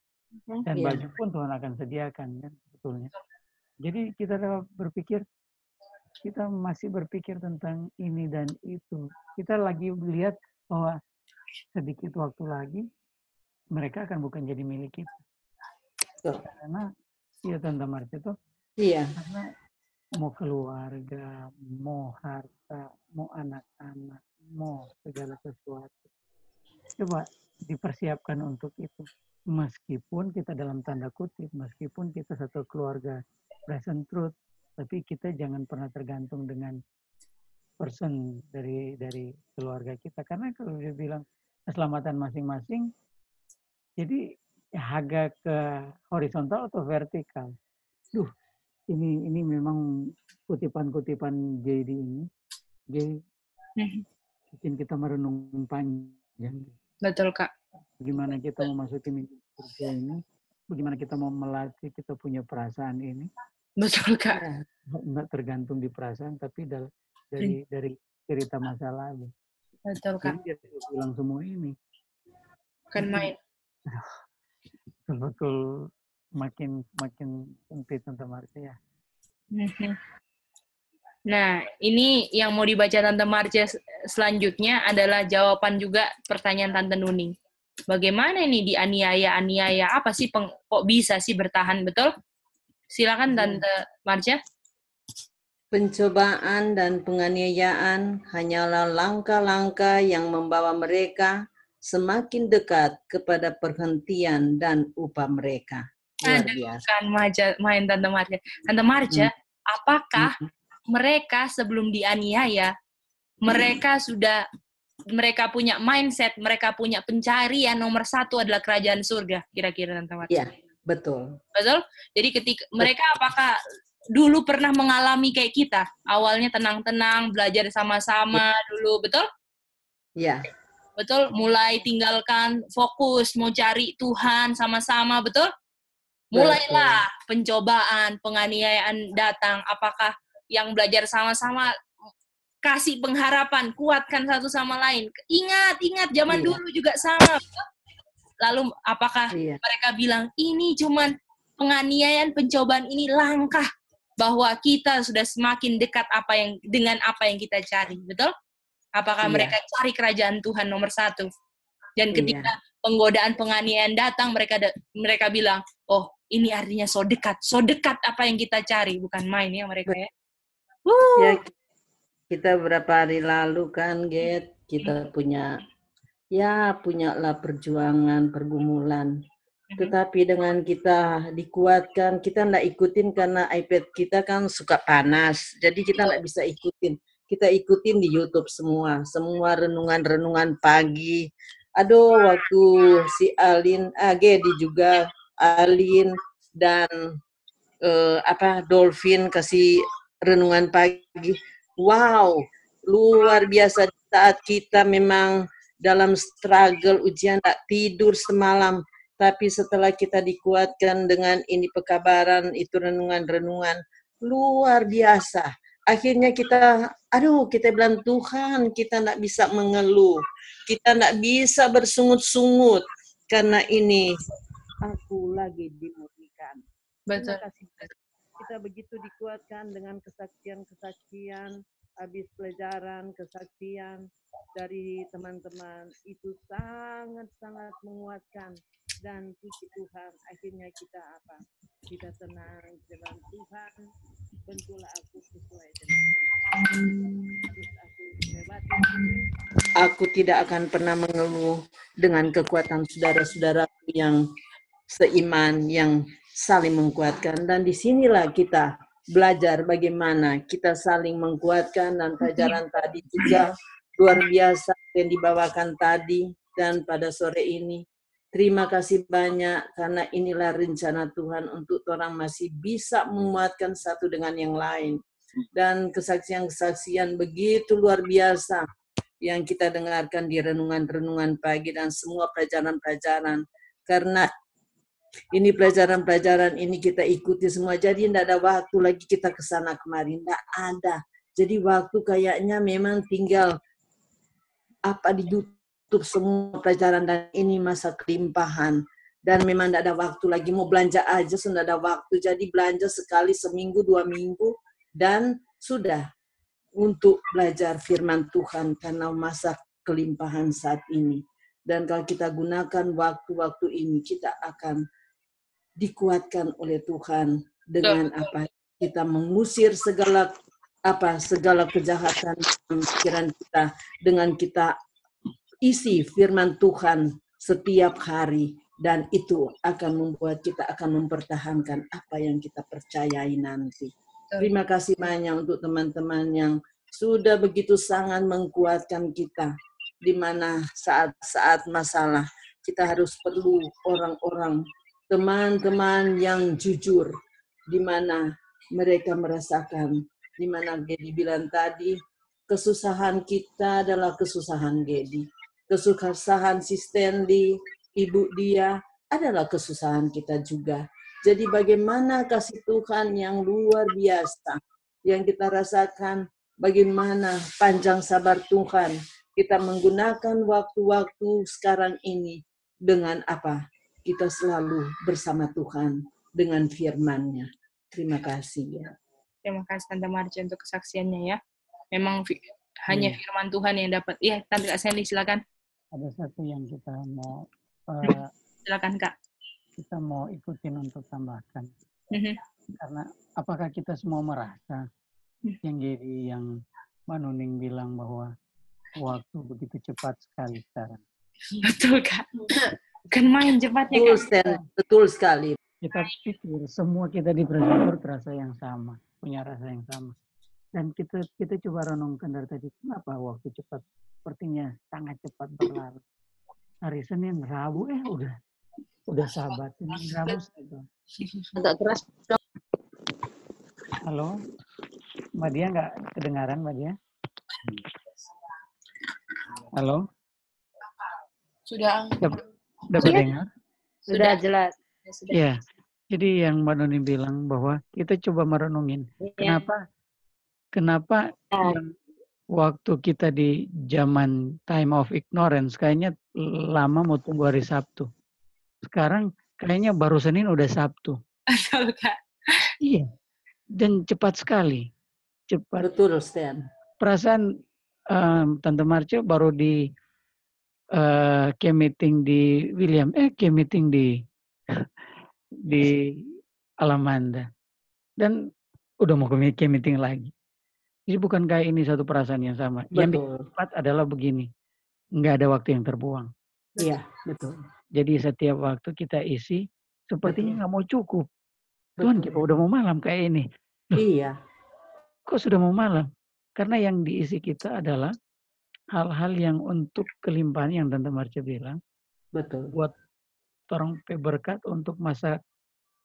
dan baju pun Tuhan akan sediakan kan sebetulnya. Jadi kita dapat berpikir kita masih berpikir tentang ini dan itu. Kita lagi lihat bahwa sedikit waktu lagi mereka akan bukan jadi milik kita. Betul. Karena iya Tante Marcia itu iya, karena mau keluarga, mau harta, mau anak-anak, mau segala sesuatu. Coba dipersiapkan untuk itu. Meskipun kita dalam tanda kutip, meskipun kita satu keluarga present truth, tapi kita jangan pernah tergantung dengan person dari dari keluarga kita. Karena kalau dia bilang keselamatan masing-masing, jadi harga ke horizontal atau vertikal. Duh, ini ini memang kutipan-kutipan JD ini, jadi bikin kita merenung panjang. Betul Kak. Bagaimana kita mau masukin hidup kerja ini, bagaimana kita mau melatih kita punya perasaan ini, Betul Kak. nggak tergantung di perasaan, tapi dari dari cerita masa lalu. Betul Kak. Jadi dia bilang semua ini Bukan main. betul-betul makin makin sempit Tante Marcia. Mhm. Nah, ini yang mau dibaca Tante Marcia selanjutnya adalah jawaban juga pertanyaan Tante Nuning. Bagaimana ini dianiaya-aniaya? Apa sih peng- kok bisa sih bertahan, betul? Silakan Tante Marcia. pencobaan dan penganiayaan hanyalah langkah-langkah yang membawa mereka semakin dekat kepada perhentian dan upah mereka. Luar biasa. kan main Tante Marcia. Tante Marcia, apakah mereka sebelum dianiaya, mereka sudah mereka punya mindset, mereka punya pencarian nomor satu adalah kerajaan surga, kira-kira Tante Marcia. Iya, betul. Betul? Jadi ketika mereka apakah dulu pernah mengalami kayak kita? Awalnya tenang-tenang, belajar sama-sama dulu, betul? Ya, Betul? Mulai tinggalkan fokus, mau cari Tuhan sama-sama, betul? Mulailah pencobaan, penganiayaan datang. Apakah yang belajar sama-sama kasih pengharapan, kuatkan satu sama lain. Ingat, ingat zaman Iya. dulu juga sama. Lalu apakah Iya. mereka bilang ini cuman penganiayaan, pencobaan ini langkah bahwa kita sudah semakin dekat apa yang dengan apa yang kita cari, betul? Apakah Iya. mereka cari kerajaan Tuhan nomor satu? Dan Iya. ketika penggodaan penganiayaan datang, mereka mereka bilang, oh ini artinya so dekat, so dekat apa yang kita cari, bukan main ya mereka ya. Ya kita berapa hari lalu kan, Get, kita punya ya punyalah perjuangan, pergumulan. Tetapi dengan kita dikuatkan, kita nggak ikutin karena iPad kita kan suka panas, jadi kita nggak bisa ikutin. Kita ikutin di YouTube semua, semua renungan-renungan pagi. Aduh, waktu si Alin, ah, Gedi juga, Alin dan eh, apa Dolphin kasih renungan pagi. Wow, luar biasa saat kita memang dalam struggle ujian tak tidur semalam. Tapi setelah kita dikuatkan dengan ini pekabaran itu renungan-renungan luar biasa. Akhirnya kita aduh kita bilang Tuhan kita tidak bisa mengeluh. Kita tidak bisa bersungut-sungut. Karena ini aku lagi dimurnikan. Betul kita begitu dikuatkan dengan kesaksian-kesaksian habis pelajaran kesaksian dari teman-teman itu sangat-sangat menguatkan. Dan puji Tuhan akhirnya kita apa? Kita tenang dengan Tuhan. Bentuklah aku sesuai dengan aku tidak akan pernah mengeluh dengan kekuatan saudara-saudara yang seiman yang saling menguatkan dan di sinilah kita belajar bagaimana kita saling menguatkan dan pelajaran tadi juga luar biasa yang dibawakan tadi dan pada sore ini. Terima kasih banyak karena inilah rencana Tuhan untuk orang masih bisa menguatkan satu dengan yang lain. Dan kesaksian-kesaksian begitu luar biasa yang kita dengarkan di renungan-renungan pagi dan semua pelajaran-pelajaran. Karena ini pelajaran-pelajaran ini kita ikuti semua. Jadi tidak ada waktu lagi kita ke sana kemarin. Tidak ada. Jadi waktu kayaknya memang tinggal apa ditutup semua pelajaran dan ini masa kelimpahan. Dan memang tidak ada waktu lagi. Mau belanja aja sudah ada waktu. Jadi belanja sekali seminggu, dua minggu. Dan sudah untuk belajar firman Tuhan karena masa kelimpahan saat ini. Dan kalau kita gunakan waktu-waktu ini, kita akan dikuatkan oleh Tuhan dengan apa? Kita mengusir segala apa segala kejahatan pikiran kita dengan kita isi firman Tuhan setiap hari dan itu akan membuat kita akan mempertahankan apa yang kita percayai nanti. Terima kasih banyak untuk teman-teman yang sudah begitu sangat menguatkan kita di mana saat-saat masalah. Kita harus perlu orang-orang teman-teman yang jujur, di mana mereka merasakan, di mana Gedi bilang tadi, kesusahan kita adalah kesusahan Gedi. Kesusahan si Stanley, ibu dia, adalah kesusahan kita juga. Jadi bagaimana kasih Tuhan yang luar biasa, yang kita rasakan, bagaimana panjang sabar Tuhan, kita menggunakan waktu-waktu sekarang ini dengan apa? Kita selalu bersama Tuhan dengan firman-Nya. Terima kasih ya. Terima kasih Tante Marcia untuk kesaksiannya ya. Memang fi hanya hmm. firman Tuhan yang dapat. Iya, Tante Kak Sandy silakan. Ada satu yang kita mau uh, silakan Kak. Kita mau ikutin untuk tambahkan. Mm -hmm. Karena apakah kita semua merasa mm. yang jadi yang Manuning bilang bahwa waktu begitu cepat sekali sekarang. Betul Kak. Bukan main cepatnya betul, kan? Betul sekali. Kita pikir semua kita di presenter terasa yang sama, punya rasa yang sama. Dan kita kita coba renungkan dari tadi, kenapa waktu cepat sepertinya sangat cepat berlalu. Hari Senin, Rabu, eh udah udah sahabat. Senin, Rabu, itu. Agak keras. Halo, Mbak Dia nggak kedengaran, Mbak Dia? Halo? Sudah. Dapat dengar? Sudah jelas. Ya. Jadi yang Mbak Noni bilang bahwa kita coba merenungin ya. kenapa kenapa ya. yang waktu kita di zaman time of ignorance kayaknya lama mau tunggu hari Sabtu. Sekarang kayaknya baru Senin udah Sabtu. Betul, Kak. Iya. Dan cepat sekali. Cepat. Betul, Stan. Perasaan um, Tante Marcio baru di uh, ke meeting di William eh ke meeting di di Alamanda dan udah mau ke meeting lagi. Jadi bukan kayak ini satu perasaan yang sama. Betul. Yang tepat adalah begini, nggak ada waktu yang terbuang. Iya, betul. Jadi setiap waktu kita isi, sepertinya nggak mau cukup. Tuhan kita udah mau malam kayak ini. Loh, iya. Kok sudah mau malam? Karena yang diisi kita adalah hal-hal yang untuk kelimpahan yang Tante Marcia bilang. Betul. Buat orang berkat untuk masa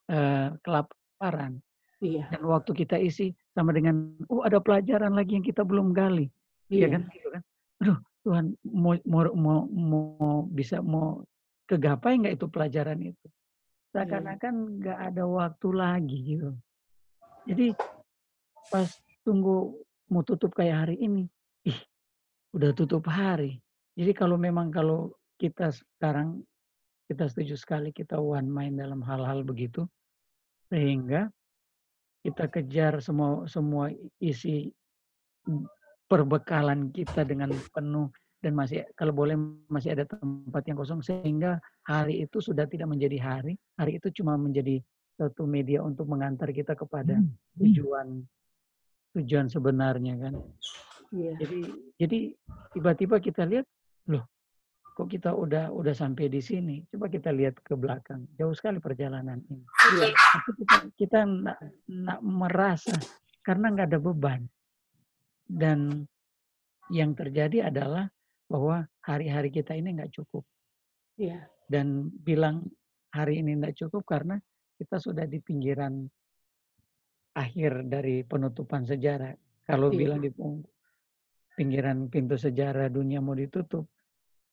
uh, kelaparan. Iya. Dan waktu kita isi sama dengan, oh ada pelajaran lagi yang kita belum gali. Iya kan? Gitu kan? Aduh, Tuhan mau mau mau, mau bisa mau kegapai nggak itu pelajaran itu? Seakan-akan nggak ada waktu lagi gitu. Jadi pas tunggu mau tutup kayak hari ini, udah tutup hari. Jadi kalau memang kalau kita sekarang kita setuju sekali kita one mind dalam hal-hal begitu, sehingga kita kejar semua semua isi perbekalan kita dengan penuh dan masih kalau boleh masih ada tempat yang kosong sehingga hari itu sudah tidak menjadi hari, hari itu cuma menjadi satu media untuk mengantar kita kepada tujuan tujuan sebenarnya kan. Iya. Jadi jadi tiba-tiba kita lihat loh kok kita udah udah sampai di sini. Coba kita lihat ke belakang. Jauh sekali perjalanan ini. Tapi kita kita nak, nak merasa karena nggak ada beban. Dan yang terjadi adalah bahwa hari-hari kita ini nggak cukup. Iya. Dan bilang hari ini nggak cukup karena kita sudah di pinggiran akhir dari penutupan sejarah. Kalau Iya. bilang di pinggiran pintu sejarah dunia mau ditutup,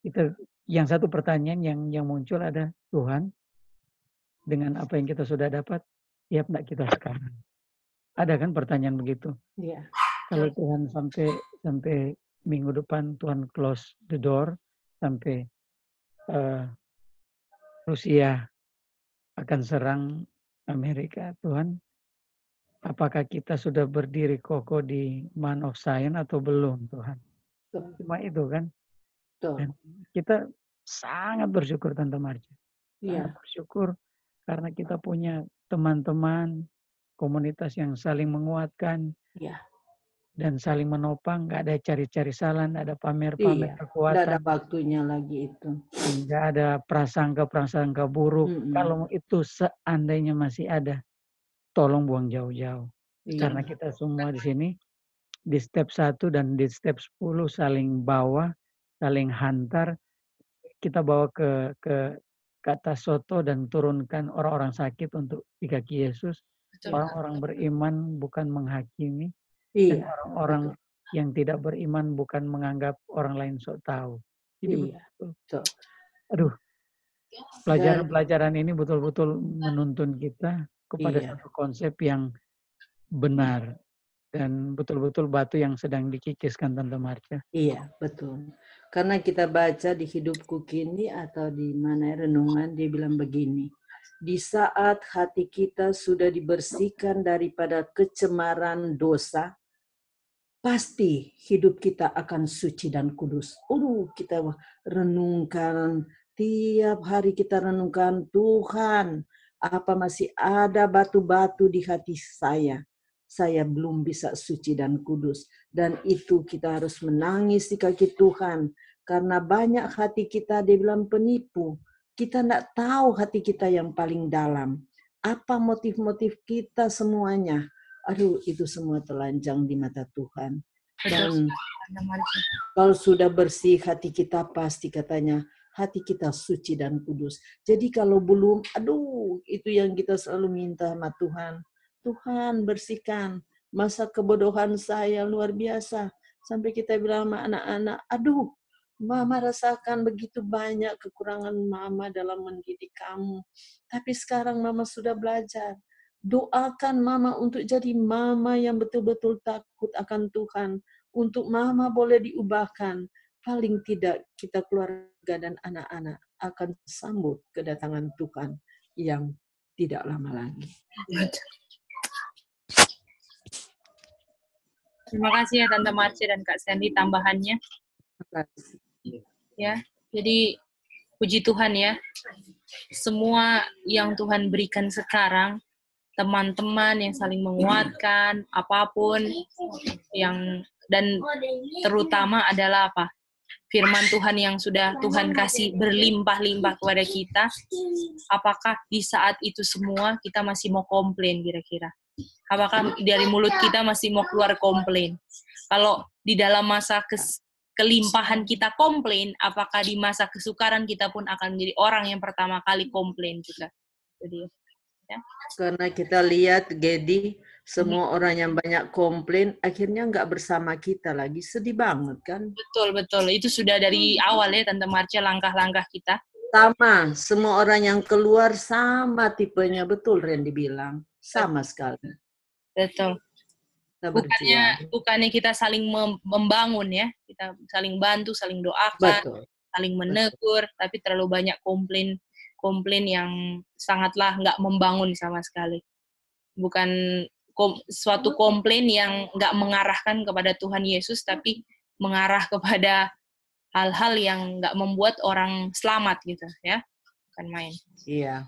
kita yang satu pertanyaan yang yang muncul ada Tuhan dengan apa yang kita sudah dapat siap nggak kita sekarang? Ada kan pertanyaan begitu? Iya. Kalau Tuhan sampai sampai minggu depan Tuhan close the door sampai uh, Rusia akan serang Amerika, Tuhan, apakah kita sudah berdiri kokoh di man of science atau belum, Tuhan? Cuma itu kan. Dan kita sangat bersyukur Tante Marcia. Iya. Bersyukur karena kita punya teman-teman komunitas yang saling menguatkan. Iya. Dan saling menopang, nggak ada cari-cari salah, nggak ada pamer-pamer Iya. kekuatan. Nggak ada waktunya lagi itu. Nggak ada prasangka-prasangka buruk. Mm-mm. Kalau itu seandainya masih ada, tolong buang jauh-jauh. Iya. Karena kita semua di sini di step 1 dan di step 10 saling bawa, saling hantar. Kita bawa ke ke atas soto dan turunkan orang-orang sakit untuk di kaki Yesus. Orang-orang beriman bukan menghakimi. Dan Iya. orang-orang yang tidak beriman bukan menganggap orang lain sok tahu. Jadi Iya. betul. Betul. Aduh, pelajaran-pelajaran ini betul-betul menuntun kita kepada Iya. satu konsep yang benar dan betul-betul batu yang sedang dikikiskan Tante Marcia. Iya, betul. Karena kita baca di hidupku kini atau di mana renungan dia bilang begini. Di saat hati kita sudah dibersihkan daripada kecemaran dosa, pasti hidup kita akan suci dan kudus. Aduh, kita renungkan tiap hari kita renungkan Tuhan, apa masih ada batu-batu di hati saya? Saya belum bisa suci dan kudus. Dan itu kita harus menangis di kaki Tuhan. Karena banyak hati kita dia bilang penipu. Kita tidak tahu hati kita yang paling dalam. Apa motif-motif kita semuanya. Aduh, itu semua telanjang di mata Tuhan. Dan kalau sudah bersih hati kita pasti katanya hati kita suci dan kudus. Jadi kalau belum, aduh, itu yang kita selalu minta sama Tuhan. Tuhan bersihkan masa kebodohan saya luar biasa. Sampai kita bilang sama anak-anak, aduh, Mama rasakan begitu banyak kekurangan Mama dalam mendidik kamu. Tapi sekarang Mama sudah belajar. Doakan Mama untuk jadi Mama yang betul-betul takut akan Tuhan. Untuk Mama boleh diubahkan. Paling tidak kita keluarga dan anak-anak akan sambut kedatangan Tuhan yang tidak lama lagi. Terima kasih ya Tante Marcia dan Kak Sandy tambahannya. Ya, jadi puji Tuhan ya. Semua yang Tuhan berikan sekarang, teman-teman yang saling menguatkan, apa pun yang dan terutama adalah apa? Firman Tuhan yang sudah Tuhan kasih berlimpah-limpah kepada kita. Apakah di saat itu semua kita masih mau komplain kira-kira? Apakah dari mulut kita masih mau keluar komplain? Kalau di dalam masa kes, kelimpahan kita komplain, apakah di masa kesukaran kita pun akan menjadi orang yang pertama kali komplain juga? Jadi, ya. Karena kita lihat Gedi semua orang yang banyak komplain akhirnya nggak bersama kita lagi. Sedih banget kan? Betul betul. Itu sudah dari awal ya tante Marcia langkah-langkah kita. Sama. Semua orang yang keluar sama tipenya. Betul Randy bilang. Sama sekali. Betul. Kita bukannya bukannya kita saling membangun ya. Kita saling bantu saling doakan betul. saling menegur betul. tapi terlalu banyak komplain komplain yang sangatlah nggak membangun sama sekali. Bukan kom, suatu komplain yang nggak mengarahkan kepada Tuhan Yesus tapi mengarah kepada hal-hal yang nggak membuat orang selamat gitu ya. Bukan main. Iya.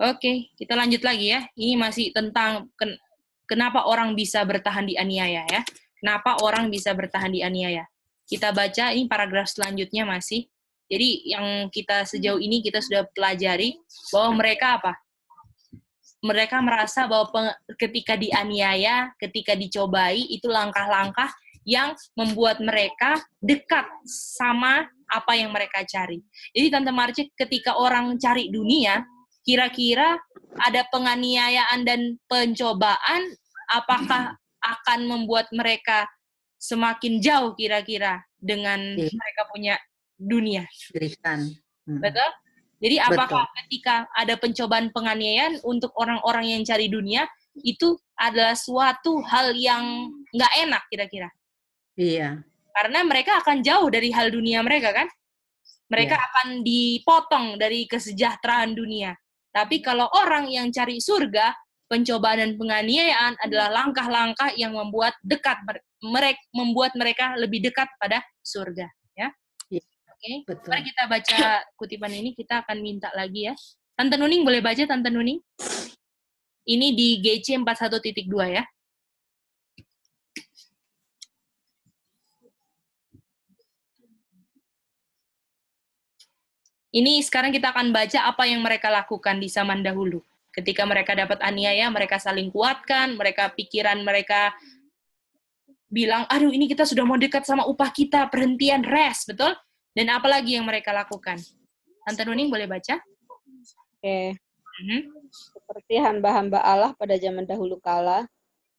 Oke kita lanjut lagi ya. Ini masih tentang ken, kenapa orang bisa bertahan di aniaya ya. Kenapa orang bisa bertahan di aniaya? Kita baca ini paragraf selanjutnya masih. Jadi yang kita sejauh ini kita sudah pelajari bahwa mereka apa mereka merasa bahwa ketika dianiaya, ketika dicobai, itu langkah-langkah yang membuat mereka dekat sama apa yang mereka cari. Jadi Tante Marci ketika orang cari dunia, kira-kira ada penganiayaan dan pencobaan, apakah akan membuat mereka semakin jauh kira-kira dengan iya. mereka punya dunia? Hmm. Betul? Jadi apakah Betul. ketika ada pencobaan penganiayaan untuk orang-orang yang cari dunia itu adalah suatu hal yang nggak enak kira-kira? Iya. Karena mereka akan jauh dari hal dunia mereka kan? Mereka iya. akan dipotong dari kesejahteraan dunia. Tapi kalau orang yang cari surga, pencobaan dan penganiayaan adalah langkah-langkah yang membuat dekat mereka membuat mereka lebih dekat pada surga. Oke, okay. mari kita baca kutipan ini. Kita akan minta lagi ya. Tante Nuning boleh baca, Tante Nuning? Ini di GC 41.2 ya. Ini sekarang kita akan baca apa yang mereka lakukan di zaman dahulu. Ketika mereka dapat aniaya, mereka saling kuatkan, mereka pikiran mereka bilang, aduh ini kita sudah mau dekat sama upah kita, perhentian, rest, betul? Dan apa lagi yang mereka lakukan? Tante Nuning boleh baca? Oke. Okay. Mm-hmm. Seperti hamba-hamba Allah pada zaman dahulu kala,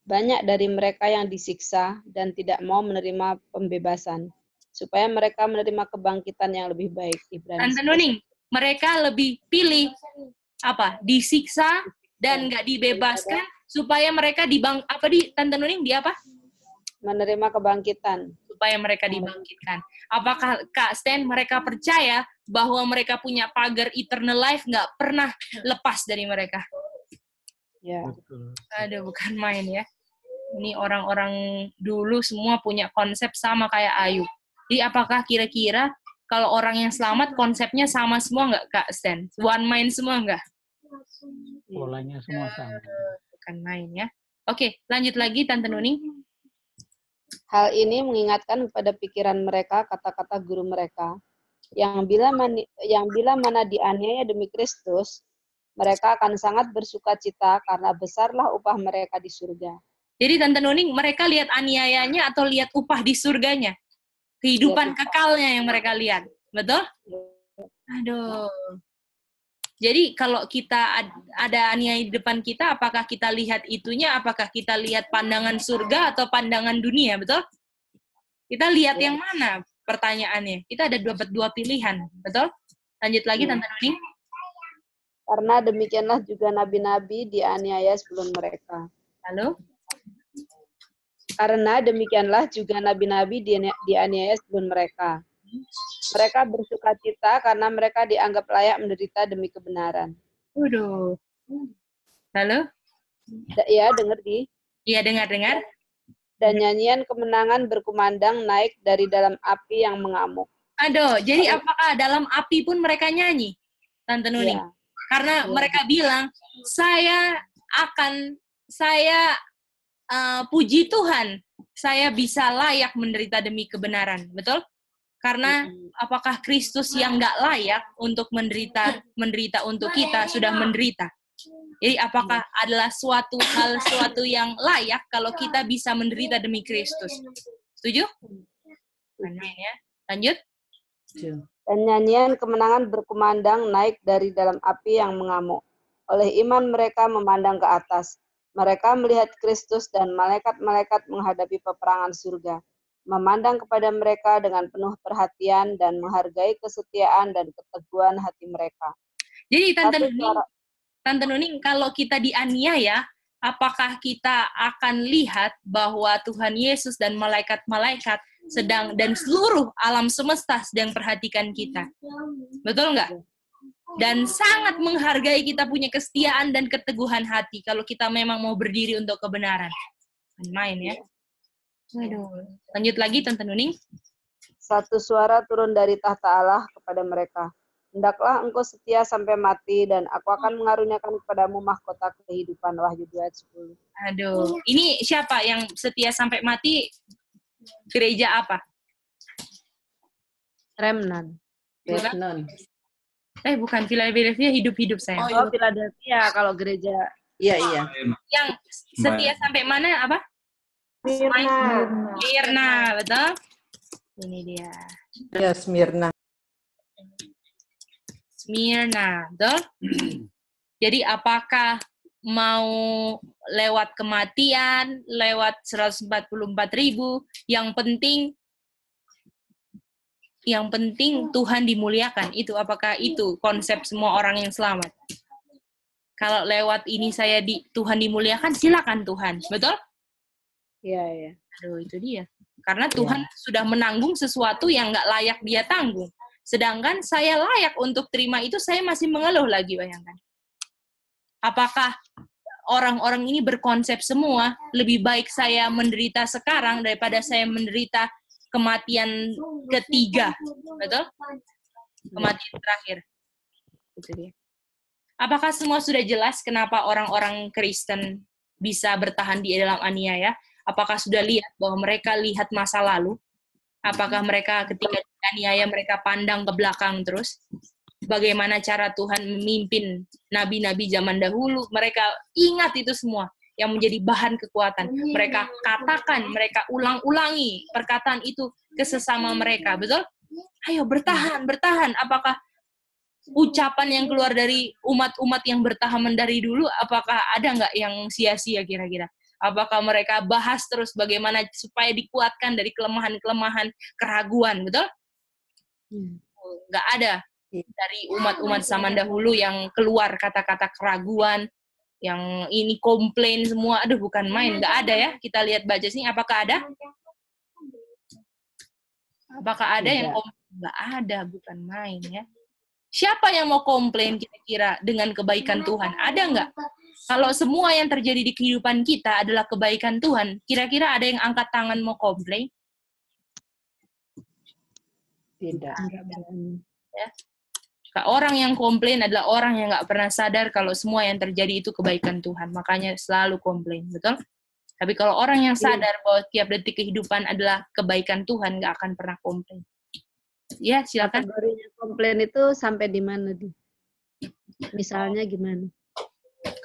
banyak dari mereka yang disiksa dan tidak mau menerima pembebasan, supaya mereka menerima kebangkitan yang lebih baik. Ibrani Tante Nuning, mereka lebih pilih apa? Disiksa dan nggak dibebaskan supaya mereka dibang apa di Tante Nuning di apa? Menerima kebangkitan supaya mereka dibangkitkan. Apakah Kak Stan mereka percaya bahwa mereka punya pagar eternal life nggak pernah lepas dari mereka? Ya. Ada bukan main ya. Ini orang-orang dulu semua punya konsep sama kayak Ayub. Jadi apakah kira-kira kalau orang yang selamat konsepnya sama semua nggak Kak Stan? One mind semua nggak? Polanya semua sama. Bukan main ya. Oke, lanjut lagi Tante Nuning. Hal ini mengingatkan kepada pikiran mereka kata-kata guru mereka, yang bila mani, yang bila mana dianiaya demi Kristus, mereka akan sangat bersuka cita karena besarlah upah mereka di surga. Jadi Tante Nuning, mereka lihat aniayanya atau lihat upah di surganya? Kehidupan ya, kekalnya yang mereka lihat. Betul? Ya. Aduh. Jadi kalau kita ada aniaya di depan kita, apakah kita lihat itunya, apakah kita lihat pandangan surga atau pandangan dunia, betul? Kita lihat ya. yang mana pertanyaannya? Kita ada dua, dua pilihan, betul? Lanjut lagi, ya. Tante Nuni. Karena demikianlah juga nabi-nabi dianiaya sebelum mereka. Lalu? Karena demikianlah juga nabi-nabi dianiaya sebelum mereka mereka bersuka cita karena mereka dianggap layak menderita demi kebenaran. Waduh. Lalu? Ya, dengar di. Iya, dengar-dengar. Dan nyanyian kemenangan berkumandang naik dari dalam api yang mengamuk. Aduh, jadi apakah dalam api pun mereka nyanyi? Tante Nuning. Ya. Karena ya. mereka bilang, saya akan, saya uh, puji Tuhan, saya bisa layak menderita demi kebenaran. Betul? Karena apakah Kristus yang nggak layak untuk menderita menderita untuk kita sudah menderita? Jadi apakah adalah suatu hal suatu yang layak kalau kita bisa menderita demi Kristus? Setuju? ya. Lanjut. Dan nyanyian kemenangan berkumandang naik dari dalam api yang mengamuk. Oleh iman mereka memandang ke atas. Mereka melihat Kristus dan malaikat-malaikat menghadapi peperangan surga, memandang kepada mereka dengan penuh perhatian dan menghargai kesetiaan dan keteguhan hati mereka. Jadi Tante Nuning, Tante Nuning kalau kita dianiaya, apakah kita akan lihat bahwa Tuhan Yesus dan malaikat-malaikat sedang dan seluruh alam semesta sedang perhatikan kita? Betul nggak? dan sangat menghargai kita punya kesetiaan dan keteguhan hati kalau kita memang mau berdiri untuk kebenaran. Main ya. Aduh. Lanjut lagi Tante Nuning. Satu suara turun dari tahta Allah kepada mereka. Hendaklah engkau setia sampai mati dan aku akan mengaruniakan kepadamu mahkota kehidupan. Wahyu 2 ayat 10. Aduh, ini siapa yang setia sampai mati? Gereja apa? Remnan. Remnan. Eh bukan Philadelphia hidup-hidup saya. Oh, iya. Philadelphia kalau gereja. Iya iya. Yang setia sampai mana apa? Smyrna. Smyrna, betul? Ini dia. Ya Smyrna. Smyrna, betul? Jadi apakah mau lewat kematian, lewat 144 ribu, yang penting yang penting Tuhan dimuliakan. Itu apakah itu konsep semua orang yang selamat? Kalau lewat ini saya di Tuhan dimuliakan, silakan Tuhan. Betul? Iya, iya. Aduh, itu dia. Karena Tuhan ya. sudah menanggung sesuatu yang nggak layak dia tanggung. Sedangkan saya layak untuk terima itu, saya masih mengeluh lagi, bayangkan. Apakah orang-orang ini berkonsep semua, lebih baik saya menderita sekarang daripada saya menderita kematian ketiga, betul? Kematian terakhir. Itu dia. Apakah semua sudah jelas kenapa orang-orang Kristen bisa bertahan di dalam aniaya? Apakah sudah lihat bahwa mereka lihat masa lalu? Apakah mereka ketika aniaya mereka pandang ke belakang terus? Bagaimana cara Tuhan memimpin nabi-nabi zaman dahulu? Mereka ingat itu semua yang menjadi bahan kekuatan. Mereka katakan, mereka ulang-ulangi perkataan itu ke sesama mereka. Betul? Ayo bertahan, bertahan. Apakah ucapan yang keluar dari umat-umat yang bertahan dari dulu, apakah ada nggak yang sia-sia kira-kira? Apakah mereka bahas terus bagaimana supaya dikuatkan dari kelemahan-kelemahan keraguan, betul? Hmm. Nggak ada dari umat-umat zaman dahulu yang keluar kata-kata keraguan, yang ini komplain semua, aduh bukan main, nggak ada ya. Kita lihat baca sini, apakah ada? Apakah ada Tidak. yang komplain? Nggak ada, bukan main ya. Siapa yang mau komplain kira-kira dengan kebaikan Tuhan? Ada nggak? Kalau semua yang terjadi di kehidupan kita adalah kebaikan Tuhan, kira-kira ada yang angkat tangan mau komplain? Tidak. Ya. Orang yang komplain adalah orang yang nggak pernah sadar kalau semua yang terjadi itu kebaikan Tuhan. Makanya selalu komplain, betul? Tapi kalau orang yang iya. sadar bahwa tiap detik kehidupan adalah kebaikan Tuhan, nggak akan pernah komplain. Ya, silakan. Kategorinya komplain itu sampai di mana, Di? Misalnya gimana?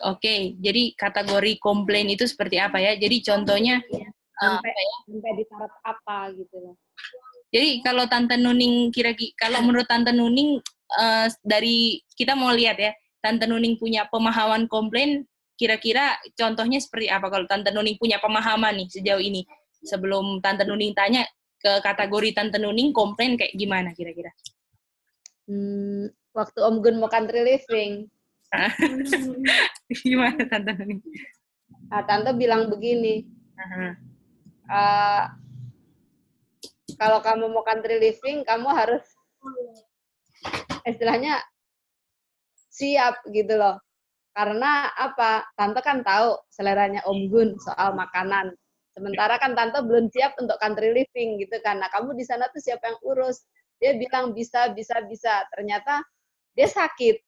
Oke, jadi kategori komplain itu seperti apa ya? Jadi contohnya ya, sampai uh, ya? sampai di taraf apa gitu loh. Jadi kalau Tante Nuning kira-kira kalau menurut Tante Nuning uh, dari kita mau lihat ya, Tante Nuning punya pemahaman komplain, kira-kira contohnya seperti apa kalau Tante Nuning punya pemahaman nih sejauh ini? Sebelum Tante Nuning tanya ke kategori Tante Nuning komplain kayak gimana kira-kira? Hmm, waktu Om Gun mau country living. gimana Tante Nuning? Nah, Tante bilang begini. Uh-huh. Uh, kalau kamu mau country living, kamu harus istilahnya siap gitu loh. Karena apa? Tante kan tahu seleranya Om Gun soal makanan. Sementara kan tante belum siap untuk country living gitu kan. Nah, kamu di sana tuh siapa yang urus? Dia bilang bisa, bisa, bisa. Ternyata dia sakit.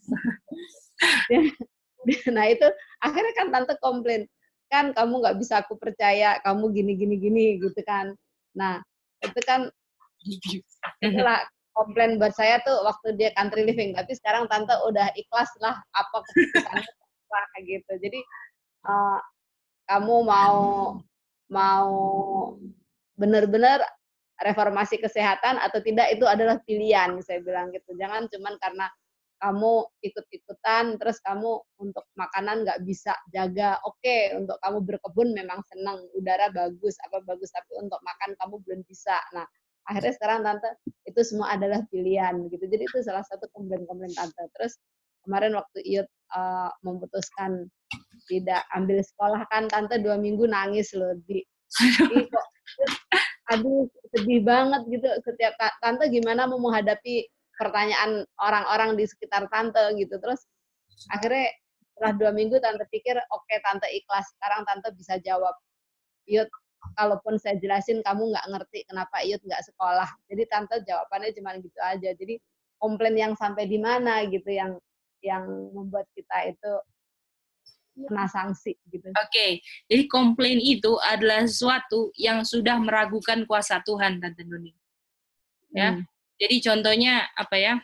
nah, itu akhirnya kan tante komplain. Kan kamu nggak bisa aku percaya, kamu gini, gini, gini gitu kan. Nah, itu kan itulah komplain buat saya tuh waktu dia country living tapi sekarang tante udah ikhlas lah apa keputusannya lah gitu jadi uh, kamu mau mau benar-benar reformasi kesehatan atau tidak itu adalah pilihan saya bilang gitu jangan cuman karena kamu ikut-ikutan terus kamu untuk makanan nggak bisa jaga. Oke okay, untuk kamu berkebun memang senang udara bagus apa bagus tapi untuk makan kamu belum bisa. Nah akhirnya sekarang tante itu semua adalah pilihan gitu. Jadi itu salah satu komplain-komplain tante. Terus kemarin waktu Iut uh, memutuskan tidak ambil sekolah kan tante dua minggu nangis loh di, aduh sedih banget gitu. Setiap tante gimana mau menghadapi pertanyaan orang-orang di sekitar tante gitu terus akhirnya setelah dua minggu tante pikir oke okay, tante ikhlas sekarang tante bisa jawab Yud kalaupun saya jelasin kamu nggak ngerti kenapa Yud nggak sekolah jadi tante jawabannya cuma gitu aja jadi komplain yang sampai di mana gitu yang yang membuat kita itu kena sanksi gitu. Oke, okay. jadi komplain itu adalah sesuatu yang sudah meragukan kuasa Tuhan, Tante Nuni. Ya, hmm. Jadi contohnya apa ya?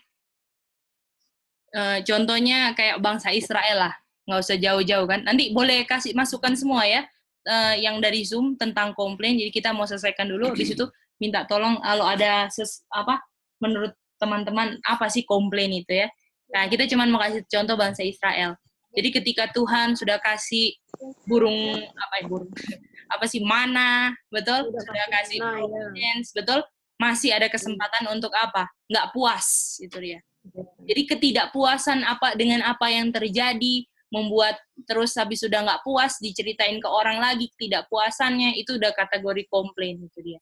E, contohnya kayak bangsa Israel lah, nggak usah jauh-jauh kan. Nanti boleh kasih masukan semua ya, e, yang dari Zoom tentang komplain. Jadi kita mau selesaikan dulu. Di situ minta tolong kalau ada ses, apa menurut teman-teman apa sih komplain itu ya. Nah kita cuma mau kasih contoh bangsa Israel. Jadi ketika Tuhan sudah kasih burung apa ya burung apa sih mana betul sudah, kasih providence ya. betul masih ada kesempatan untuk apa? Nggak puas, itu dia. Jadi ketidakpuasan apa dengan apa yang terjadi membuat terus habis sudah nggak puas diceritain ke orang lagi ketidakpuasannya itu udah kategori komplain itu dia.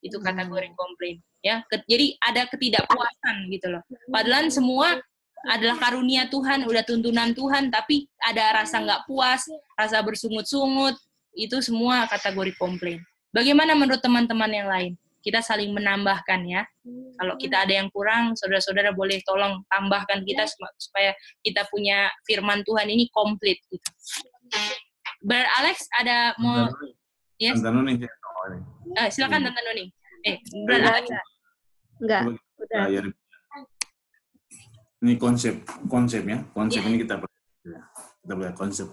Itu kategori komplain ya. Jadi ada ketidakpuasan gitu loh. Padahal semua adalah karunia Tuhan, udah tuntunan Tuhan, tapi ada rasa nggak puas, rasa bersungut-sungut, itu semua kategori komplain. Bagaimana menurut teman-teman yang lain? Kita saling menambahkan ya. Kalau kita ada yang kurang, saudara-saudara boleh tolong tambahkan kita supaya kita punya firman Tuhan ini komplit gitu. Ber Alex ada mau Yes. Tante Nuni. Eh, silakan Tante Nuni. Eh, Ber Alex. Enggak. Udah. Ini konsep konsep ya. Konsep yeah. ini kita kita belajar konsep.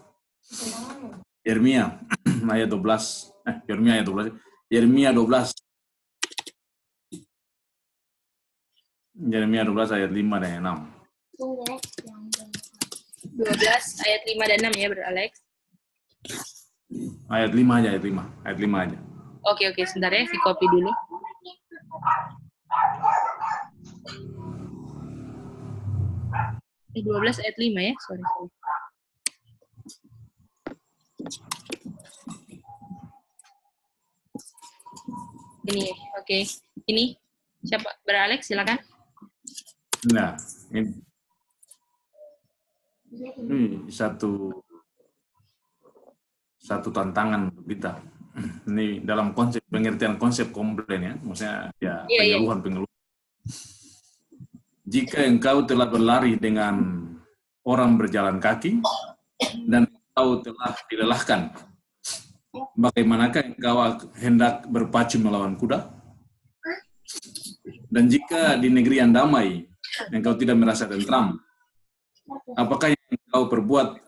Yeremia ayat 12. Eh, Yeremia ayat 12. Yeremia 12 Yeremia 12 ayat 5 dan 6. 12 ayat 5 dan 6 ya, Bro Alex. Ayat 5 aja, ayat 5. Ayat 5 aja. Oke, oke, sebentar ya, si copy dulu. Eh, 12 ayat 5 ya, sorry. sorry. Ini, oke. Okay. Ini, siapa? Bro Alex, silakan. Nah, ini, ini satu satu tantangan untuk kita. Ini dalam konsep pengertian konsep komplain ya, maksudnya ya yeah, iya. pengeluhan yeah. pengeluhan. Jika engkau telah berlari dengan orang berjalan kaki dan engkau telah dilelahkan, bagaimanakah engkau hendak berpacu melawan kuda? Dan jika di negeri yang damai engkau tidak merasa tentram? Apakah yang engkau perbuat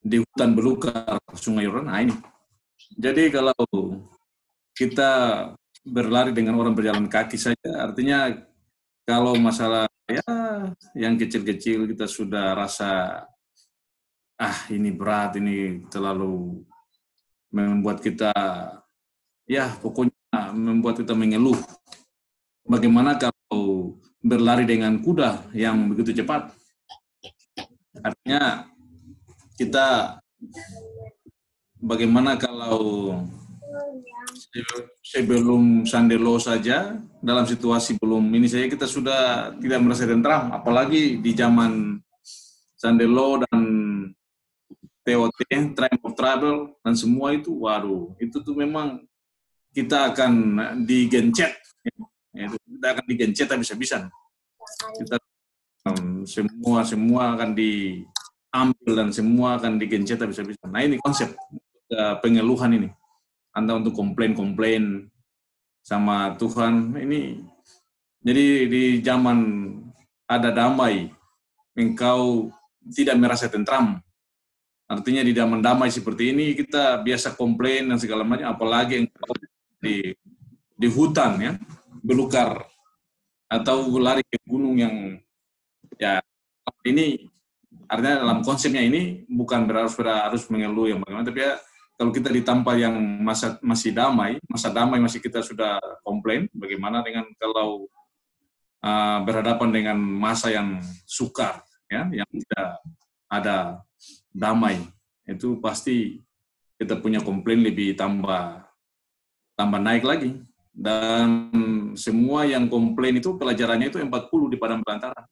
di hutan belukar sungai Yordan? Nah ini. Jadi kalau kita berlari dengan orang berjalan kaki saja, artinya kalau masalah ya yang kecil-kecil kita sudah rasa ah ini berat, ini terlalu membuat kita ya pokoknya membuat kita mengeluh. Bagaimana kalau berlari dengan kuda yang begitu cepat. Artinya kita bagaimana kalau sebelum Sandelo saja dalam situasi belum ini saja kita sudah tidak merasa tentram apalagi di zaman Sandelo dan TOT Time of Travel dan semua itu waduh itu tuh memang kita akan digencet Ya, itu kita akan digencet habis-habisan. Kita um, semua semua akan diambil dan semua akan digencet habis-habisan. Nah ini konsep uh, pengeluhan ini. Anda untuk komplain-komplain sama Tuhan ini. Jadi di zaman ada damai, engkau tidak merasa tentram. Artinya di zaman damai seperti ini kita biasa komplain dan segala macam, apalagi engkau di di hutan ya belukar atau lari ke gunung yang ya ini artinya dalam konsepnya ini bukan berarti harus mengeluh yang bagaimana, tapi ya kalau kita ditampa yang masa masih damai, masa damai masih kita sudah komplain, bagaimana dengan kalau uh, berhadapan dengan masa yang sukar, ya, yang tidak ada damai, itu pasti kita punya komplain lebih tambah tambah naik lagi. Dan semua yang komplain itu pelajarannya itu 40 di Padang Belantara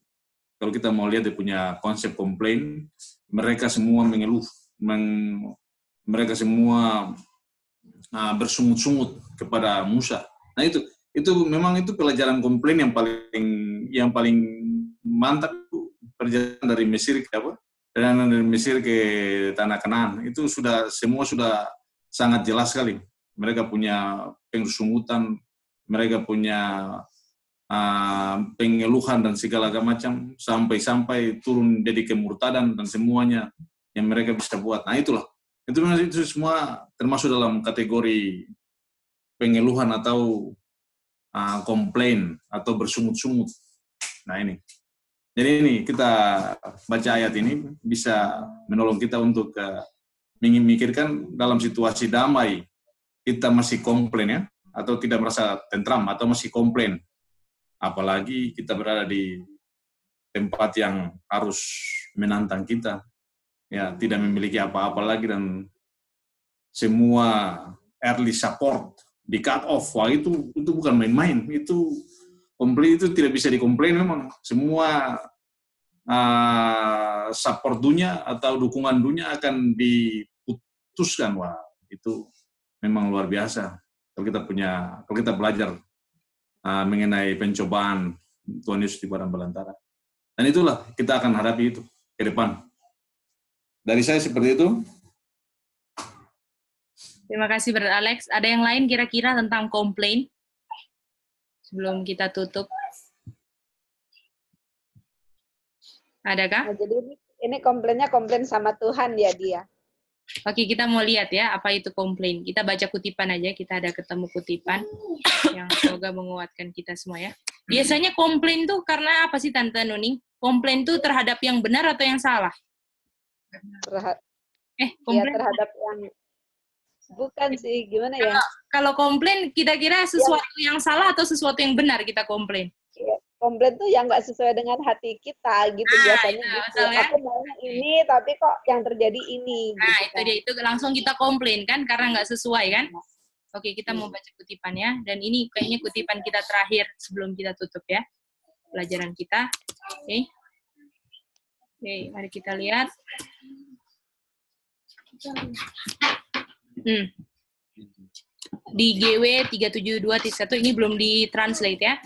kalau kita mau lihat dia punya konsep komplain, mereka semua mengeluh, meng, mereka semua uh, bersungut-sungut kepada Musa. Nah itu itu memang itu pelajaran komplain yang paling yang paling mantap perjalanan dari Mesir ke apa? Perjalanan dari Mesir ke tanah Kanaan itu sudah semua sudah sangat jelas sekali. Mereka punya pengsungutan, mereka punya uh, pengeluhan dan segala macam sampai-sampai turun jadi kemurtadan dan semuanya yang mereka bisa buat. Nah itulah itu itu semua termasuk dalam kategori pengeluhan atau uh, komplain atau bersungut-sungut. Nah ini. Jadi ini kita baca ayat ini bisa menolong kita untuk uh, memikirkan dalam situasi damai kita masih komplain ya atau tidak merasa tentram atau masih komplain. Apalagi kita berada di tempat yang harus menantang kita. Ya tidak memiliki apa-apa lagi dan semua early support di cut off wah itu itu bukan main-main. Itu komplain itu tidak bisa dikomplain memang. Semua uh, support dunia atau dukungan dunia akan diputuskan wah itu memang luar biasa kalau kita punya kalau kita belajar uh, mengenai pencobaan Tuhan Yesus di padang belantara. Dan itulah kita akan hadapi itu ke depan. Dari saya seperti itu. Terima kasih Brother Alex. Ada yang lain kira-kira tentang komplain? Sebelum kita tutup. Adakah? Nah, jadi ini, ini komplainnya komplain sama Tuhan ya dia. Oke, kita mau lihat ya apa itu komplain. Kita baca kutipan aja, kita ada ketemu kutipan yang semoga menguatkan kita semua ya. Biasanya komplain tuh karena apa sih Tante Nuning? Komplain tuh terhadap yang benar atau yang salah? Terhadap eh, iya, komplain ya, terhadap yang bukan sih, gimana ya? Kalau, kalau komplain kita kira sesuatu yang, yang salah atau sesuatu yang benar kita komplain? Ya, komplain tuh yang nggak sesuai dengan hati kita gitu nah, biasanya itu, gitu. Misalnya, aku maunya ini tapi kok yang terjadi ini. Nah gitu, itu kan. dia itu langsung kita komplain kan karena nggak sesuai kan. Nah. Oke kita hmm. mau baca kutipan ya dan ini kayaknya kutipan kita terakhir sebelum kita tutup ya pelajaran kita. Oke. Okay. Oke okay, mari kita lihat. Hmm. Di GW 372.1 ini belum ditranslate ya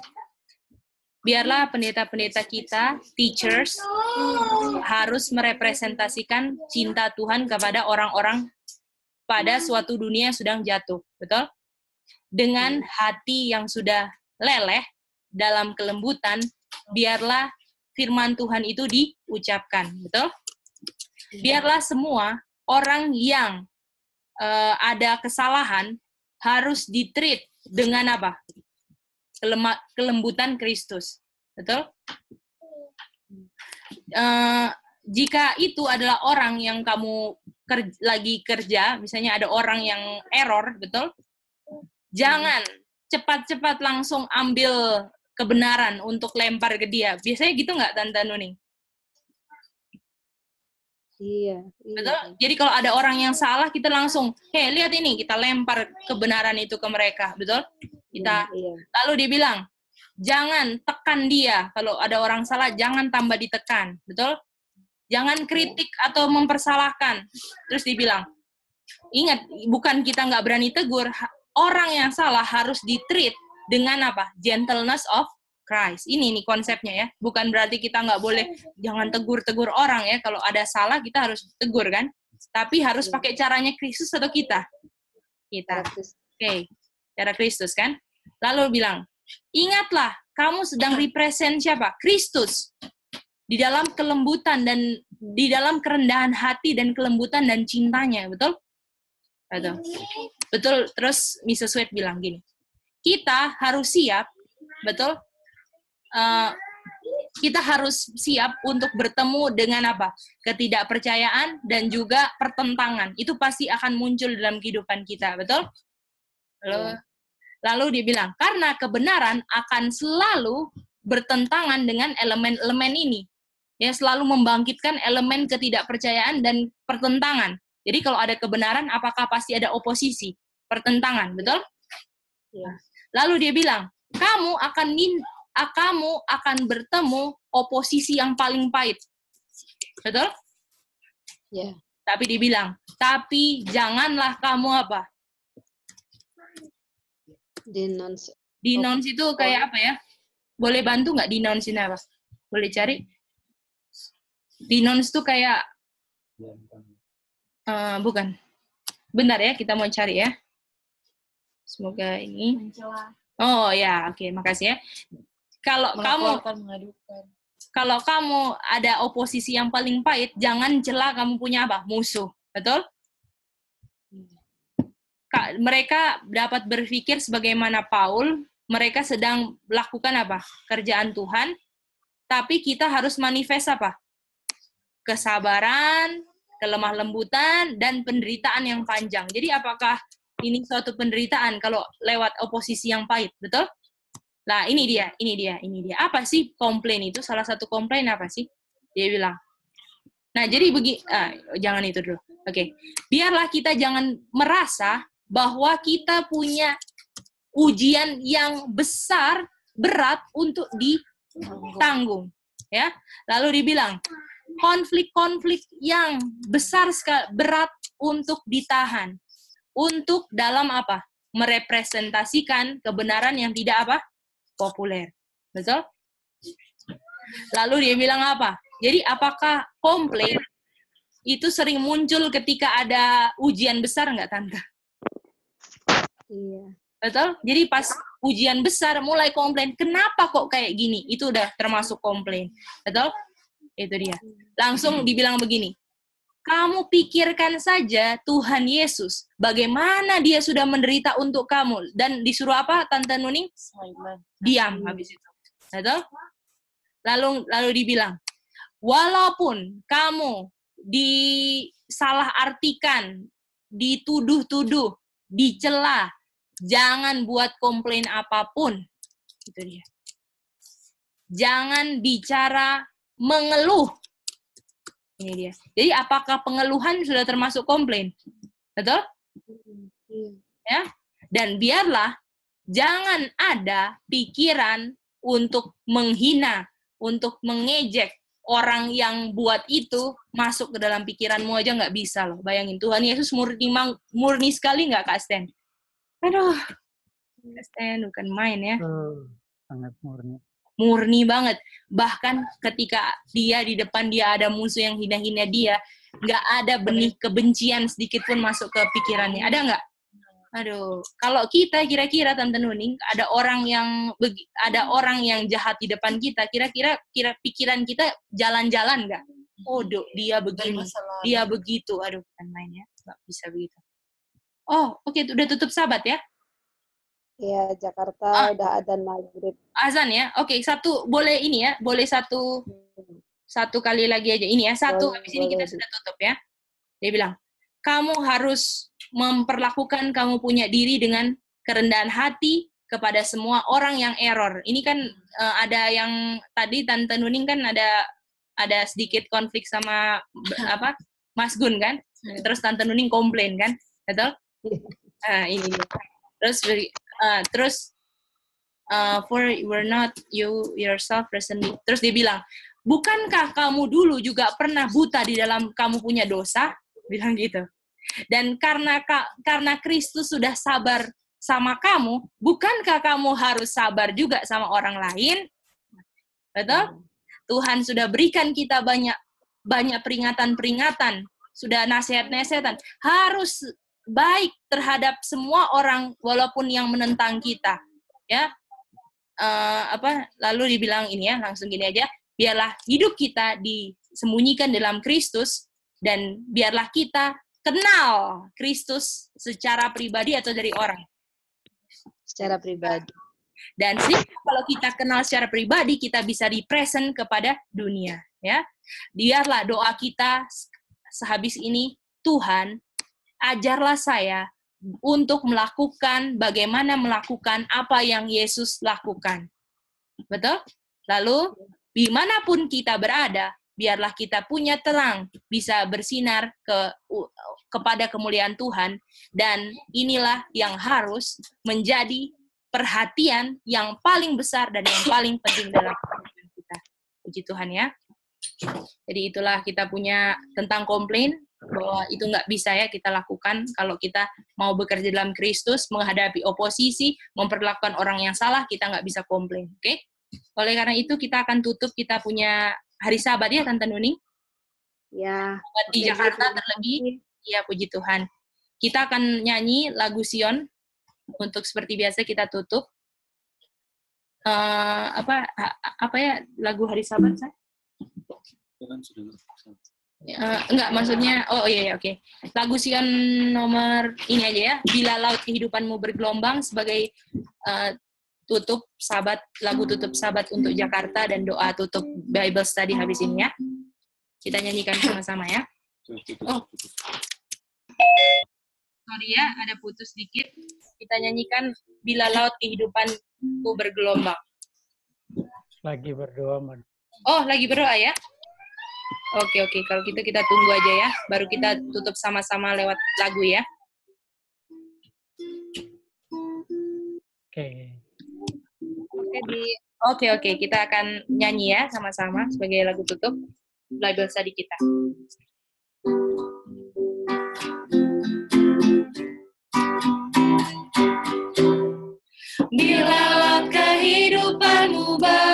biarlah pendeta-pendeta kita, teachers, harus merepresentasikan cinta Tuhan kepada orang-orang pada suatu dunia yang sedang jatuh. Betul? Dengan hati yang sudah leleh dalam kelembutan, biarlah firman Tuhan itu diucapkan. Betul? Biarlah semua orang yang uh, ada kesalahan harus ditreat dengan apa? Kelembutan Kristus. Betul? Uh, jika itu adalah orang yang kamu kerja, lagi kerja, misalnya ada orang yang error, betul? Jangan cepat-cepat langsung ambil kebenaran untuk lempar ke dia. Biasanya gitu nggak, Tante Nuning? Iya, iya. Betul? Jadi kalau ada orang yang salah, kita langsung, hei lihat ini, kita lempar kebenaran itu ke mereka, betul? Kita iya, iya. lalu dibilang, jangan tekan dia. Kalau ada orang salah, jangan tambah ditekan, betul? Jangan kritik atau mempersalahkan. Terus dibilang, ingat, bukan kita nggak berani tegur, orang yang salah harus ditreat dengan apa? Gentleness of Christ. Ini nih konsepnya ya. Bukan berarti kita nggak boleh jangan tegur-tegur orang ya. Kalau ada salah kita harus tegur kan. Tapi harus iya. pakai caranya Kristus atau kita? Kita. Oke. Okay. Cara Kristus kan. Lalu bilang, ingatlah kamu sedang represent siapa? Kristus. Di dalam kelembutan dan di dalam kerendahan hati dan kelembutan dan cintanya, betul? Betul. Betul. Terus Mrs. Sweat bilang gini, kita harus siap, betul? Uh, kita harus siap untuk bertemu dengan apa? Ketidakpercayaan dan juga pertentangan. Itu pasti akan muncul dalam kehidupan kita, betul? Lalu, lalu dia bilang, karena kebenaran akan selalu bertentangan dengan elemen-elemen ini. Ya, selalu membangkitkan elemen ketidakpercayaan dan pertentangan. Jadi kalau ada kebenaran, apakah pasti ada oposisi, pertentangan, betul? Ya. Lalu dia bilang, kamu akan kamu akan bertemu oposisi yang paling pahit. Betul? Ya. Tapi dibilang, tapi janganlah kamu apa? Denounce. Denounce itu kayak apa ya? Boleh bantu nggak denounce ini apa? Boleh cari? Denounce itu kayak uh, bukan. Bentar ya, kita mau cari ya. Semoga ini. Mencela. Oh ya, oke, okay, makasih ya. Kalau kamu mengadukan. Kalau kamu ada oposisi yang paling pahit, jangan celah kamu punya apa? Musuh. Betul? Mereka dapat berpikir sebagaimana Paul, mereka sedang melakukan apa? Kerjaan Tuhan, tapi kita harus manifest apa? Kesabaran, kelemah lembutan, dan penderitaan yang panjang. Jadi apakah ini suatu penderitaan kalau lewat oposisi yang pahit, betul? Nah, ini dia, ini dia, ini dia. Apa sih komplain itu? Salah satu komplain apa sih? Dia bilang. Nah, jadi begini, ah, jangan itu dulu. Oke, okay. biarlah kita jangan merasa bahwa kita punya ujian yang besar, berat untuk ditanggung. Ya, lalu dibilang konflik-konflik yang besar sekali, berat untuk ditahan, untuk dalam apa? Merepresentasikan kebenaran yang tidak apa? Populer. Betul? Lalu dia bilang apa? Jadi apakah komplain itu sering muncul ketika ada ujian besar nggak Tante? Iya. Betul? Jadi pas ujian besar mulai komplain, kenapa kok kayak gini? Itu udah termasuk komplain. Betul? Itu dia. Langsung dibilang begini, kamu pikirkan saja Tuhan Yesus, bagaimana dia sudah menderita untuk kamu. Dan disuruh apa, Tante Nuning? Diam habis itu. Betul? Lalu, lalu dibilang, walaupun kamu disalah artikan, dituduh-tuduh, dicela, jangan buat komplain apa pun. Itu dia. Jangan bicara mengeluh ini dia. Jadi apakah pengeluhan sudah termasuk komplain? Betul? Ya. Dan biarlah jangan ada pikiran untuk menghina, untuk mengejek orang yang buat itu masuk ke dalam pikiranmu aja nggak bisa loh. Bayangin Tuhan Yesus murni murni sekali nggak Kak Sten? Aduh, Kak Sten bukan main ya. Uh, sangat murni murni banget. Bahkan ketika dia di depan dia ada musuh yang hina-hina dia, nggak ada benih kebencian sedikit pun masuk ke pikirannya. Ada nggak? Aduh, kalau kita kira-kira Tante Nuning ada orang yang ada orang yang jahat di depan kita, kira-kira kira pikiran kita jalan-jalan nggak? Oh, do, dia begini, dia begitu. Aduh, bukan main ya, nggak bisa begitu. Oh, oke, okay, udah tutup sahabat ya? Iya, Jakarta ah. udah adzan maghrib. Azan ya? Oke, okay, satu boleh ini ya, boleh satu hmm. satu kali lagi aja ini ya. Satu boleh, habis ini kita sudah tutup ya. Dia bilang, kamu harus memperlakukan kamu punya diri dengan kerendahan hati kepada semua orang yang error. Ini kan uh, ada yang tadi Tante Nuning kan ada ada sedikit konflik sama apa Mas Gun kan. Terus Tante Nuning komplain kan, betul? Nah, ini Terus uh, terus uh, for were not you yourself recently. Terus dia bilang bukankah kamu dulu juga pernah buta di dalam kamu punya dosa? Bilang gitu. Dan karena karena Kristus sudah sabar sama kamu bukankah kamu harus sabar juga sama orang lain? Betul? Tuhan sudah berikan kita banyak banyak peringatan-peringatan sudah nasihat-nasihatan. Harus baik terhadap semua orang walaupun yang menentang kita ya. Uh, apa lalu dibilang ini ya langsung gini aja. Biarlah hidup kita disembunyikan dalam Kristus dan biarlah kita kenal Kristus secara pribadi atau dari orang. Secara pribadi. Dan sehingga kalau kita kenal secara pribadi, kita bisa represent kepada dunia. Ya, biarlah doa kita sehabis ini, Tuhan, ajarlah saya untuk melakukan bagaimana melakukan apa yang Yesus lakukan. Betul? Lalu, di mana pun kita berada, biarlah kita punya terang, bisa bersinar ke kepada kemuliaan Tuhan, dan inilah yang harus menjadi perhatian yang paling besar dan yang paling penting dalam kehidupan kita. Puji Tuhan ya. Jadi itulah kita punya tentang komplain bahwa itu nggak bisa ya kita lakukan kalau kita mau bekerja dalam Kristus, menghadapi oposisi, memperlakukan orang yang salah, kita nggak bisa komplain. Oke? Okay? Oleh karena itu kita akan tutup kita punya hari Sabat ya Tante Nuning. Ya. Di Jakarta terlebih. Ya puji Tuhan. Kita akan nyanyi lagu Sion untuk seperti biasa kita tutup. Uh, apa apa ya lagu hari Sabat saya? Uh, enggak maksudnya oh iya, iya oke. Okay. lagu Sion nomor ini aja ya bila laut kehidupanmu bergelombang sebagai uh, tutup sahabat lagu tutup sahabat untuk Jakarta dan doa tutup Bible study habis ini ya. Kita nyanyikan sama-sama ya. Oh. Sorry ya ada putus sedikit kita nyanyikan bila laut kehidupanku bergelombang. Lagi berdoa man. oh lagi berdoa ya Oke oke, kalau gitu kita tunggu aja ya, baru kita tutup sama-sama lewat lagu ya. Oke. Oke di Oke oke, kita akan nyanyi ya sama-sama sebagai lagu tutup Bible study kita. Bila kehidupanmu bergelombang,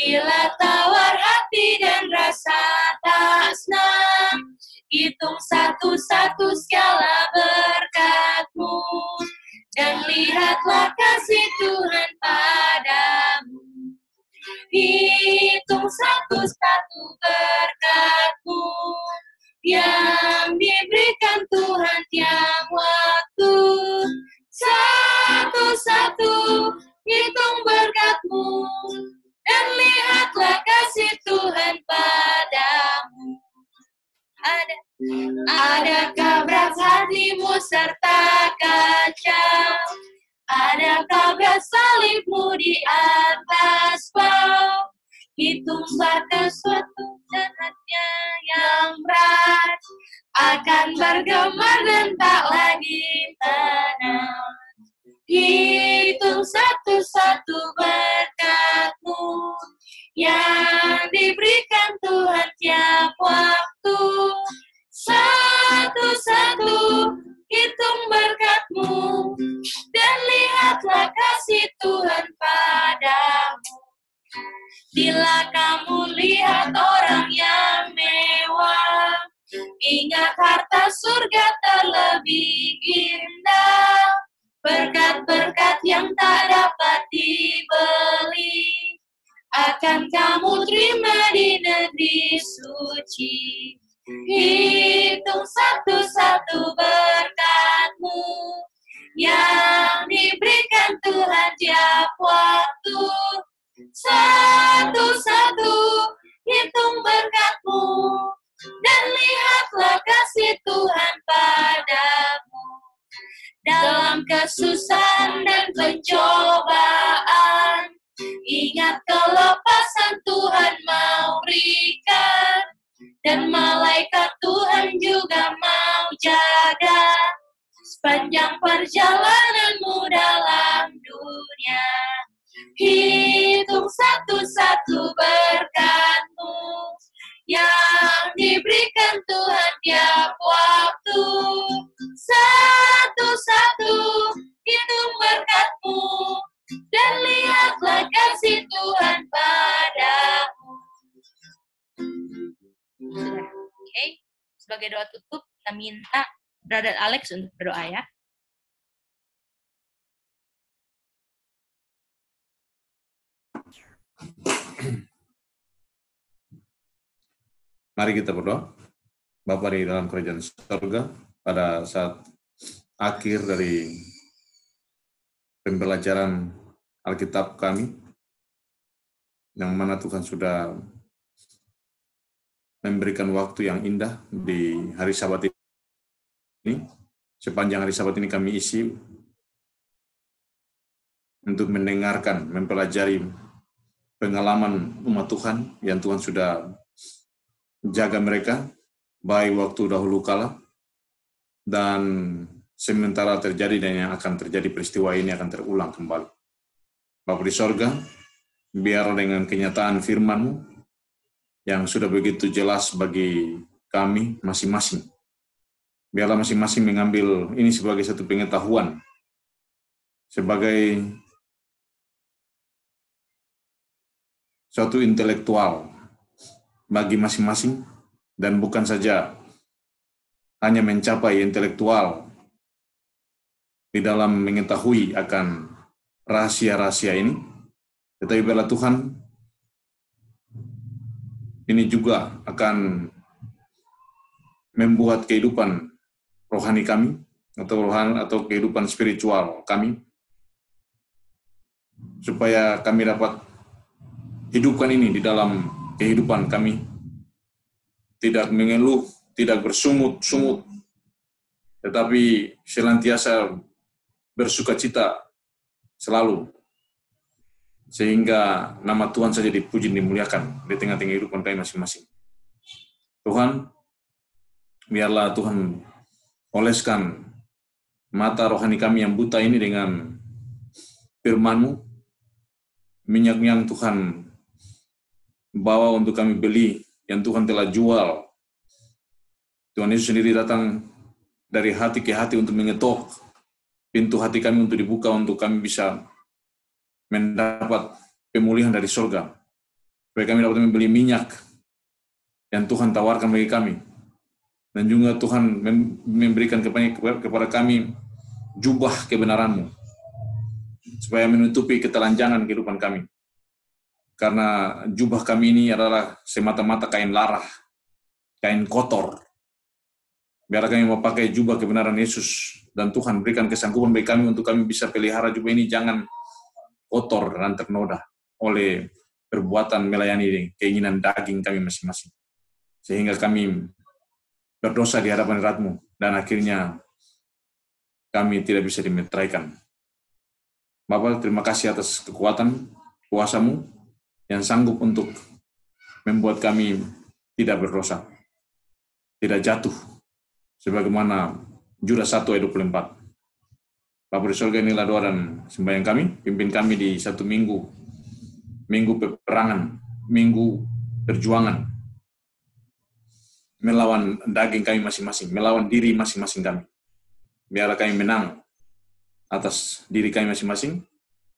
bila tawar hati dan rasa tak senang, hitung satu-satu segala berkatmu, dan lihatlah kasih Tuhan padamu. Hitung satu-satu berkatmu, yang diberikan Tuhan tiap waktu. Satu-satu hitung berkatmu dan lihatlah kasih Tuhan padamu. Ada, adakah berat hatimu serta kacau? Adakah berat salibmu di atas bau? Hitunglah sesuatu dan hatinya yang berat akan bergema dan tak lagi tenang. Hitung satu-satu berkatmu yang diberikan Tuhan tiap waktu. Satu-satu hitung berkatmu dan lihatlah kasih Tuhan padamu. Bila kamu lihat orang yang mewah, ingat harta surga terlebih indah. Berkat-berkat yang tak dapat dibeli, akan kamu terima di negeri suci. Hitung satu-satu berkatmu, yang diberikan Tuhan tiap waktu satu-satu hitung berkatmu dan lihatlah kasih Tuhan padamu. Dalam kesusahan dan pencobaan, ingat kelepasan Tuhan mau berikan. Dan malaikat Tuhan juga mau jaga sepanjang perjalananmu dalam dunia. Hitung satu-satu berkatmu yang diberikan Tuhan tiap waktu. Satu-satu hitung berkatmu dan lihatlah kasih Tuhan padamu. Oke. Okay. Sebagai doa tutup, kita minta Brother Alex untuk berdoa ya. Mari kita berdoa. Bapa di dalam kerajaan surga, pada saat akhir dari pembelajaran Alkitab kami, yang mana Tuhan sudah memberikan waktu yang indah di hari Sabat ini. Sepanjang hari Sabat ini kami isi untuk mendengarkan, mempelajari pengalaman umat Tuhan yang Tuhan sudah jaga mereka, baik waktu dahulu kala, dan sementara terjadi dan yang akan terjadi peristiwa ini akan terulang kembali. Bapak di sorga, biar dengan kenyataan firman yang sudah begitu jelas bagi kami masing-masing. Biarlah masing-masing mengambil ini sebagai satu pengetahuan, sebagai suatu intelektual bagi masing-masing dan bukan saja hanya mencapai intelektual di dalam mengetahui akan rahasia-rahasia ini, tetapi bila Tuhan ini juga akan membuat kehidupan rohani kami atau rohani atau kehidupan spiritual kami supaya kami dapat hidupkan ini di dalam kehidupan kami. Tidak mengeluh, tidak bersungut-sungut, tetapi senantiasa bersuka cita selalu. Sehingga nama Tuhan saja dipuji dan dimuliakan di tengah-tengah kehidupan kami masing-masing. Tuhan, biarlah Tuhan oleskan mata rohani kami yang buta ini dengan firman-Mu, minyak yang Tuhan bawa untuk kami beli yang Tuhan telah jual. Tuhan Yesus sendiri datang dari hati ke hati untuk mengetok pintu hati kami untuk dibuka untuk kami bisa mendapat pemulihan dari surga. Supaya kami dapat membeli minyak yang Tuhan tawarkan bagi kami. Dan juga Tuhan memberikan kepada kami jubah kebenaranmu. Supaya menutupi ketelanjangan kehidupan kami karena jubah kami ini adalah semata-mata kain larah, kain kotor. Biar kami memakai jubah kebenaran Yesus dan Tuhan berikan kesanggupan bagi kami untuk kami bisa pelihara jubah ini jangan kotor dan ternoda oleh perbuatan melayani keinginan daging kami masing-masing. Sehingga kami berdosa di hadapan ratmu dan akhirnya kami tidak bisa dimeteraikan. Bapak, terima kasih atas kekuatan kuasamu yang sanggup untuk membuat kami tidak berdosa, tidak jatuh, sebagaimana Judas 1 ayat 24. Bapak di surga inilah doa dan sembahyang kami, pimpin kami di satu minggu, minggu peperangan, minggu perjuangan, melawan daging kami masing-masing, melawan diri masing-masing kami. Biarlah kami menang atas diri kami masing-masing,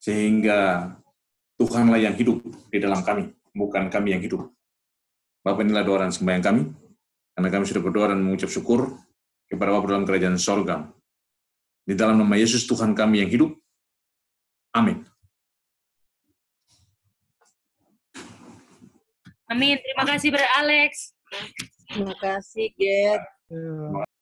sehingga Tuhanlah yang hidup di dalam kami, bukan kami yang hidup. Bapak inilah doa dan sembahyang kami, karena kami sudah berdoa dan mengucap syukur kepada Bapak dalam kerajaan sorga. Di dalam nama Yesus Tuhan kami yang hidup. Amin. Amin. Terima kasih Brother Alex. Terima kasih, Get.